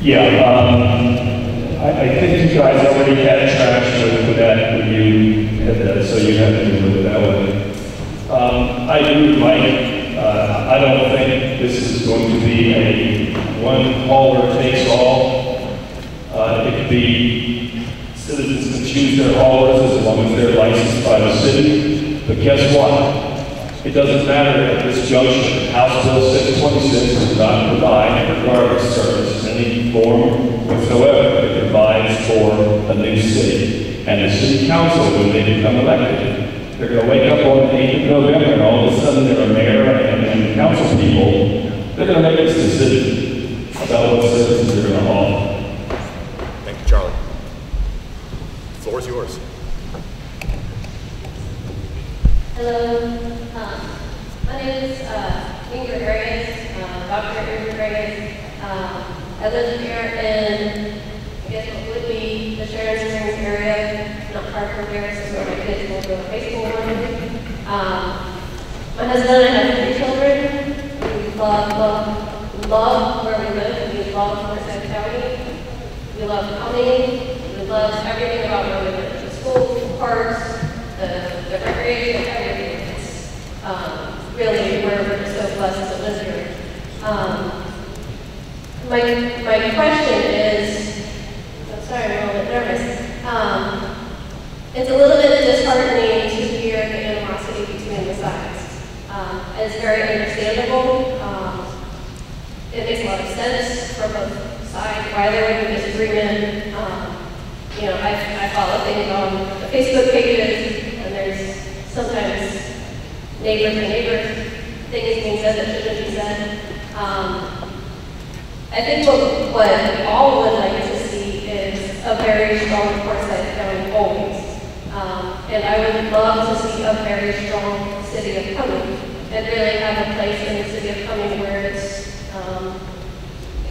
Yeah, um, I, I think you guys already had traction with with that, when you had that, so you have to with it that way. Um, I agree with Mike, uh, I don't think this is going to be a one hauler takes all. Uh, it could be, citizens can choose their haulers as long as they're licensed by the city, but guess what? It doesn't matter at this juncture, House Bill 626 does not provide garbage service in any form whatsoever. It provides for a new city. And the city council, when they become elected, they're gonna wake up on the 8th of November and all of a sudden they're a mayor and, and council people, they're gonna make this decision about what services they're gonna offer. Thank you, Charlie. The Floor is yours. Hello, um, my name is, uh, Ingrid Arias, uh, Dr. Ingrid Arias. Um, I live here in, I guess what would be the Sharon Springs area, not from here, so where my kids will go to high school one. Um, my husband and I have three children. We love, love, love where we live. We love Forsyth County. We love Cumming. We love everything about where we live. The schools, parks, the, the recreation, everything. It's, um, really where we're so blessed to live here. Um, my, my question is, sorry, I'm a little bit nervous. Um, it's a little bit disheartening to hear the animosity between the sides. Um, it's very understandable. Um, it makes a lot of sense for both sides, why there would be disagreement. Um, you know, I, I follow things on the Facebook pages, and there's sometimes neighbor to neighbor things being said that shouldn't be said. Um, I think what, what all like to see is a very strong Forsyth County always. Um, and I would love to see a very strong city of Cumming and really have a place in the city of Cumming where it's, um,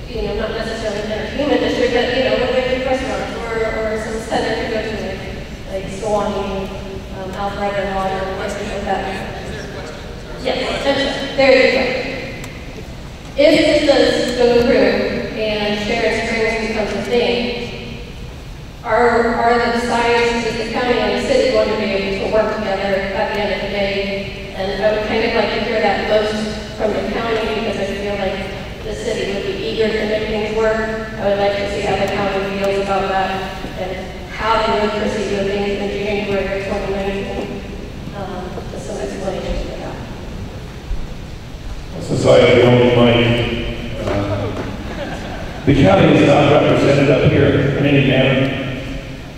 you know, not necessarily an entertainment district, but, you know, where there's restaurants or, or some center to go to, like, like Suwanee, um, Alpharetta, or places like that. Yes, there you go. If this does go through and Sharon Springs becomes a thing, are, are the sides, is the county and the city going to be able to work together at the end of the day? And I would kind of like to hear that most from the county because I feel like the city would be eager to make things work. I would like to see how the county feels about that and how they would proceed with things in January of 2019. Um, just some explanations for that. The only mic, uh, the county is not represented up here in any manner.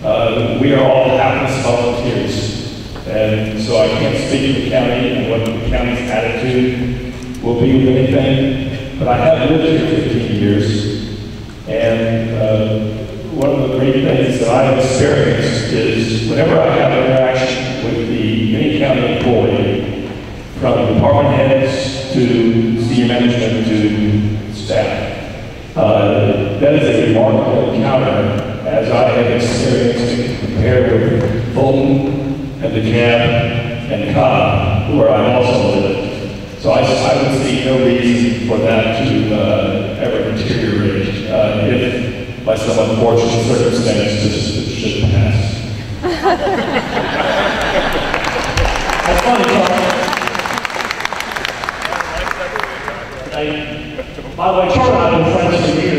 Uh, We are all hapless volunteers, and so I can't speak for the county and what the county's attitude will be with anything, but I have lived here 15 years, and uh, one of the great things that I have experienced is whenever I have interaction with the, any county employee, from department heads to senior management to staff. Uh, That is a remarkable encounter, as I have experienced compared with Fulton and DeKalb and Cobb, where I also lived. So I, I would see no reason for that to uh, ever deteriorate uh, if, by some unfortunate circumstance, this should pass. That's funny, the way, Charlie and I have been friends for years,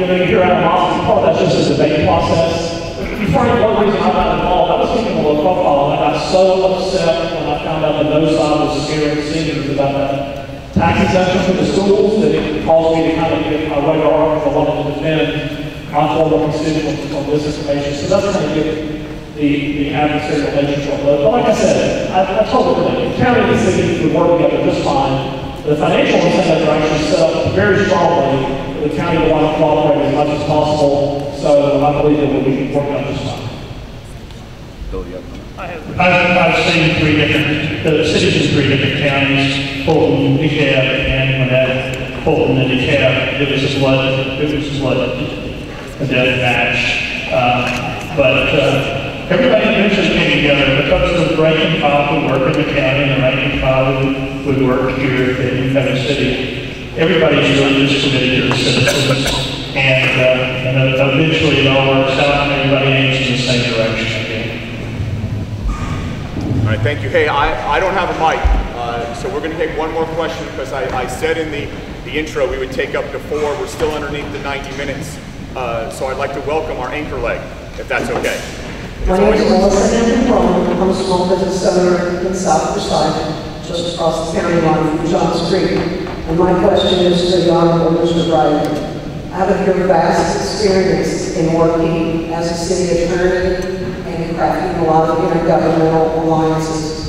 you know, you hear part of oh, that's just a debate process. Frank, one reason I got involved, I was thinking of a profile, and I got so upset when I found out that no side was scaring seniors about that tax exemption for the schools, that it caused me to kind of get my radar up, I wanted to defend my former constituents on this information, so that's kind of get the, the adversarial relationship. But but like I said, I, I told them, the county and the city would work together just fine. The financial incentives are actually set up very strongly. The county will want to cooperate as much as possible, so I believe that we'll be working out just fine. Bill, you have I've, I've seen three different, the cities in three different counties, Fulton, DeKalb, and Gwinnett, Fulton and DeKalb. It was a flood, it was a flood, a death match. Uh, but, uh, everybody eventually came together because the ranking file would work in the county and the ranking file would, would work here in Pembroke City. Everybody's really just committed to the citizens. And, uh, and eventually it all works out and everybody aims in the same direction again. All right, thank you. Hey, I, I don't have a mic, uh, so we're going to take one more question because I, I said in the, the intro we would take up to four. We're still underneath the 90 minutes. Uh, so I'd like to welcome our anchor leg, if that's okay. My name is Melissa Hampton Brown. I'm a small business owner in South Forsyth, just across the county line from Johns Creek. And my question is to the Honorable Mr. Bryan. Out of your vast experience in working as a city attorney and crafting a lot of intergovernmental alliances,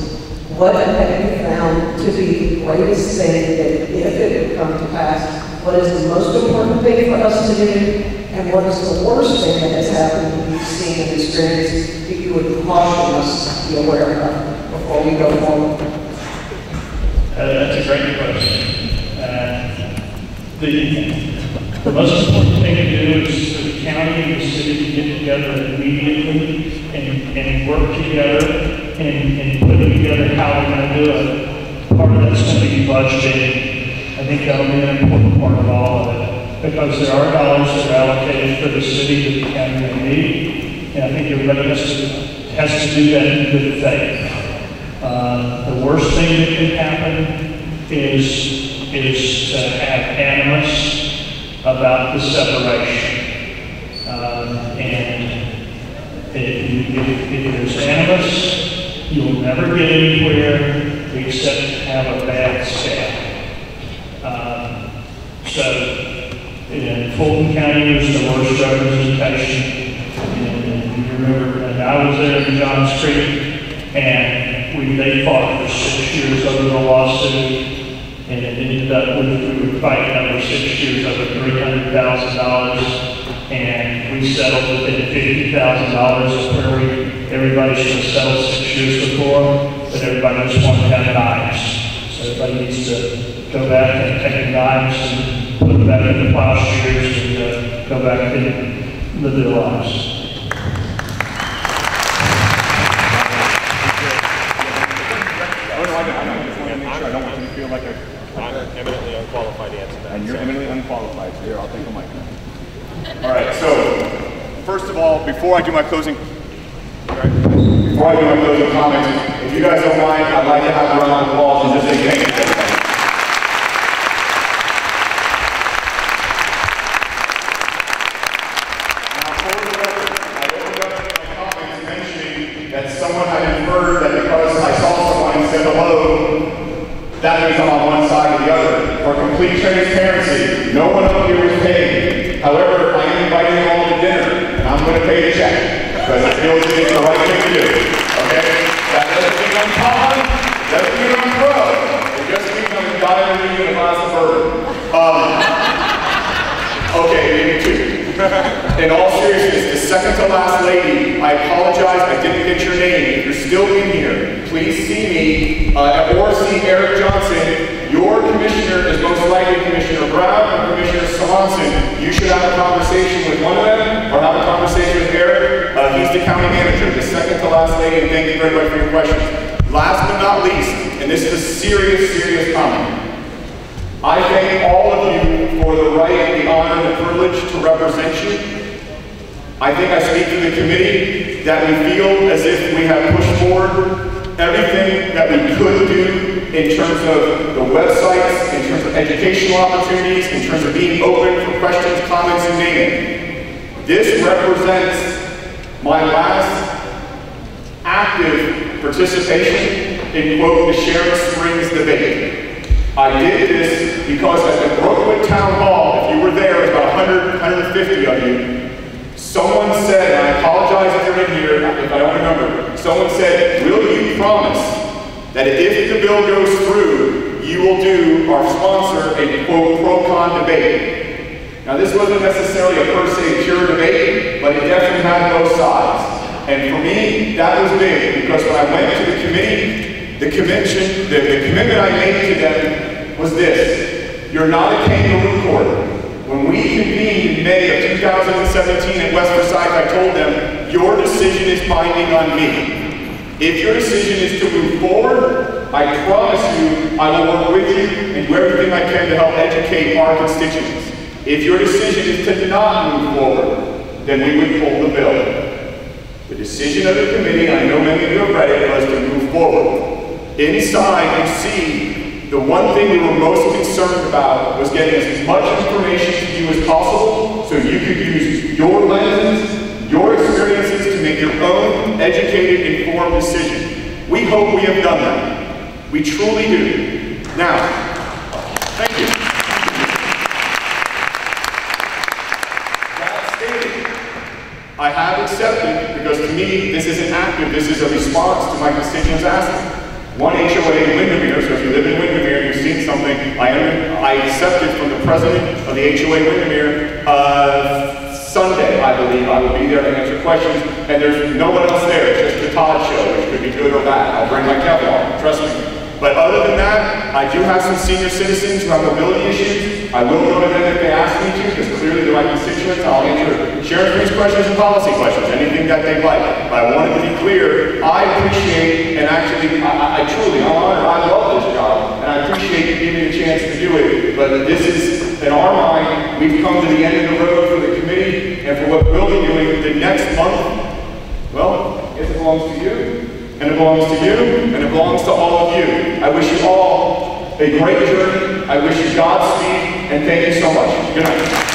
what have you found to be the greatest thing that, if it would come to pass, what is the most important thing for us to do, and what is the worst thing that has happened that you've seen and experienced that you would caution us to be aware of before we go forward? Uh, that's a great question. The, the most important thing to do is the county and the city to get together immediately and, and work together and, and put together how we're going to do it. Part of that's going to be budgeting. I think that'll be an important part of all of it because there are dollars that are allocated for the city that the county may need. And I think everybody has to, has to do that in good faith. Uh, the worst thing that can happen is, is to have animus about the separation. Um, and if, if, if there's animus, you'll never get anywhere except have a bad staff. Um, so, in Fulton County was the worst representation. And, you remember, and I was there in Johns Creek, and we, they fought for six years over the lawsuit and it ended up with, were fighting over six years over $300,000, and we settled within $50,000 where everybody should have settled six years before, but everybody just wanted to have knives. So everybody needs to go back and take the knives and put them back in the plowshares and uh, go back and live their lives. I don't want to feel like a I'm eminently unqualified to answer that. And you're eminently unqualified, so here, I'll take the mic. All right, so, first of all, before I do my closing, before I do my closing comments, if you guys don't mind, I'd like to have a round of applause and just say thank you. that someone had inferred that because I saw someone and said hello, that means I'm on one side or the other. For complete transparency, no one up here was paid. However, I am inviting you all to dinner, and I'm going to pay the check because I feel it's the right thing to do. Okay? That doesn't mean I'm con, doesn't mean I'm pro. It just means I'm a guy over you in a glass of bourbon. Um, okay, maybe two. in all seriousness, the second to last lady, I apologize, I didn't get your name. If you're still in here, please see me uh, or see Eric Johnson. Your commissioner is most likely Commissioner Brown or Commissioner Semanson. You should have a conversation with one of them or have a conversation with Eric. Uh, he's the county manager, the second to last lady, and thank you very much for your questions. Last but not least, and this is a serious, serious comment. I thank all of you for the right, the honor, and the privilege to represent you. I think I speak to the committee that we feel as if we have pushed forward everything that we could do in terms of the websites, in terms of educational opportunities, in terms of being open for questions, comments, and name it. This represents my last active participation in, quote, the Sharon Springs debate. I did this because at the Brookwood Town Hall, if you were there, it was about 100, 150 of you, someone said, and I here, if I don't remember, someone said, will you promise that if the bill goes through, you will do our sponsor a quote pro-con debate. Now this wasn't necessarily a per se pure debate, but it definitely had both sides. And for me, that was big, because when I went to the committee, the convention, the, the commitment I made to them was this. You're not a kangaroo court. When we convened in May of 2017 at West Forsyth, I told them, your decision is binding on me. If your decision is to move forward, I promise you I will work with you and do everything I can to help educate our constituents. If your decision is to not move forward, then we would pull the bill. The decision of the committee, I know many of you have read it, was to move forward. Inside, you see, the one thing we were most concerned about was getting as much information to you as possible so you could use your lenses, your experiences to make your own educated, informed decision. We hope we have done that. We truly do. Now, thank you. That stated, I have accepted, because to me, this isn't active, this is a response to my constituents asking. One HOA in Windermere, I, I accepted from the president of the HOA Windermere, uh, Sunday, I believe, I will be there to answer questions, and there's no one else there, it's just the Todd show, which could be good or bad. I'll bring my Kevlar, trust me. But other than that, I do have some senior citizens who have mobility issues. I will go to them if they ask me to, because clearly they're my constituents. I'll answer Sheriff Green's questions and policy questions, anything that they like. But I wanted to be clear, I appreciate, and actually, I, I truly, I'm I love this job, appreciate you giving me a chance to do it. But this is, in our mind, we've come to the end of the road for the committee, and for what we'll be doing the next month, well, it belongs to you and it belongs to you, and it belongs to all of you. I wish you all a great journey. I wish you Godspeed, and thank you so much. Good night.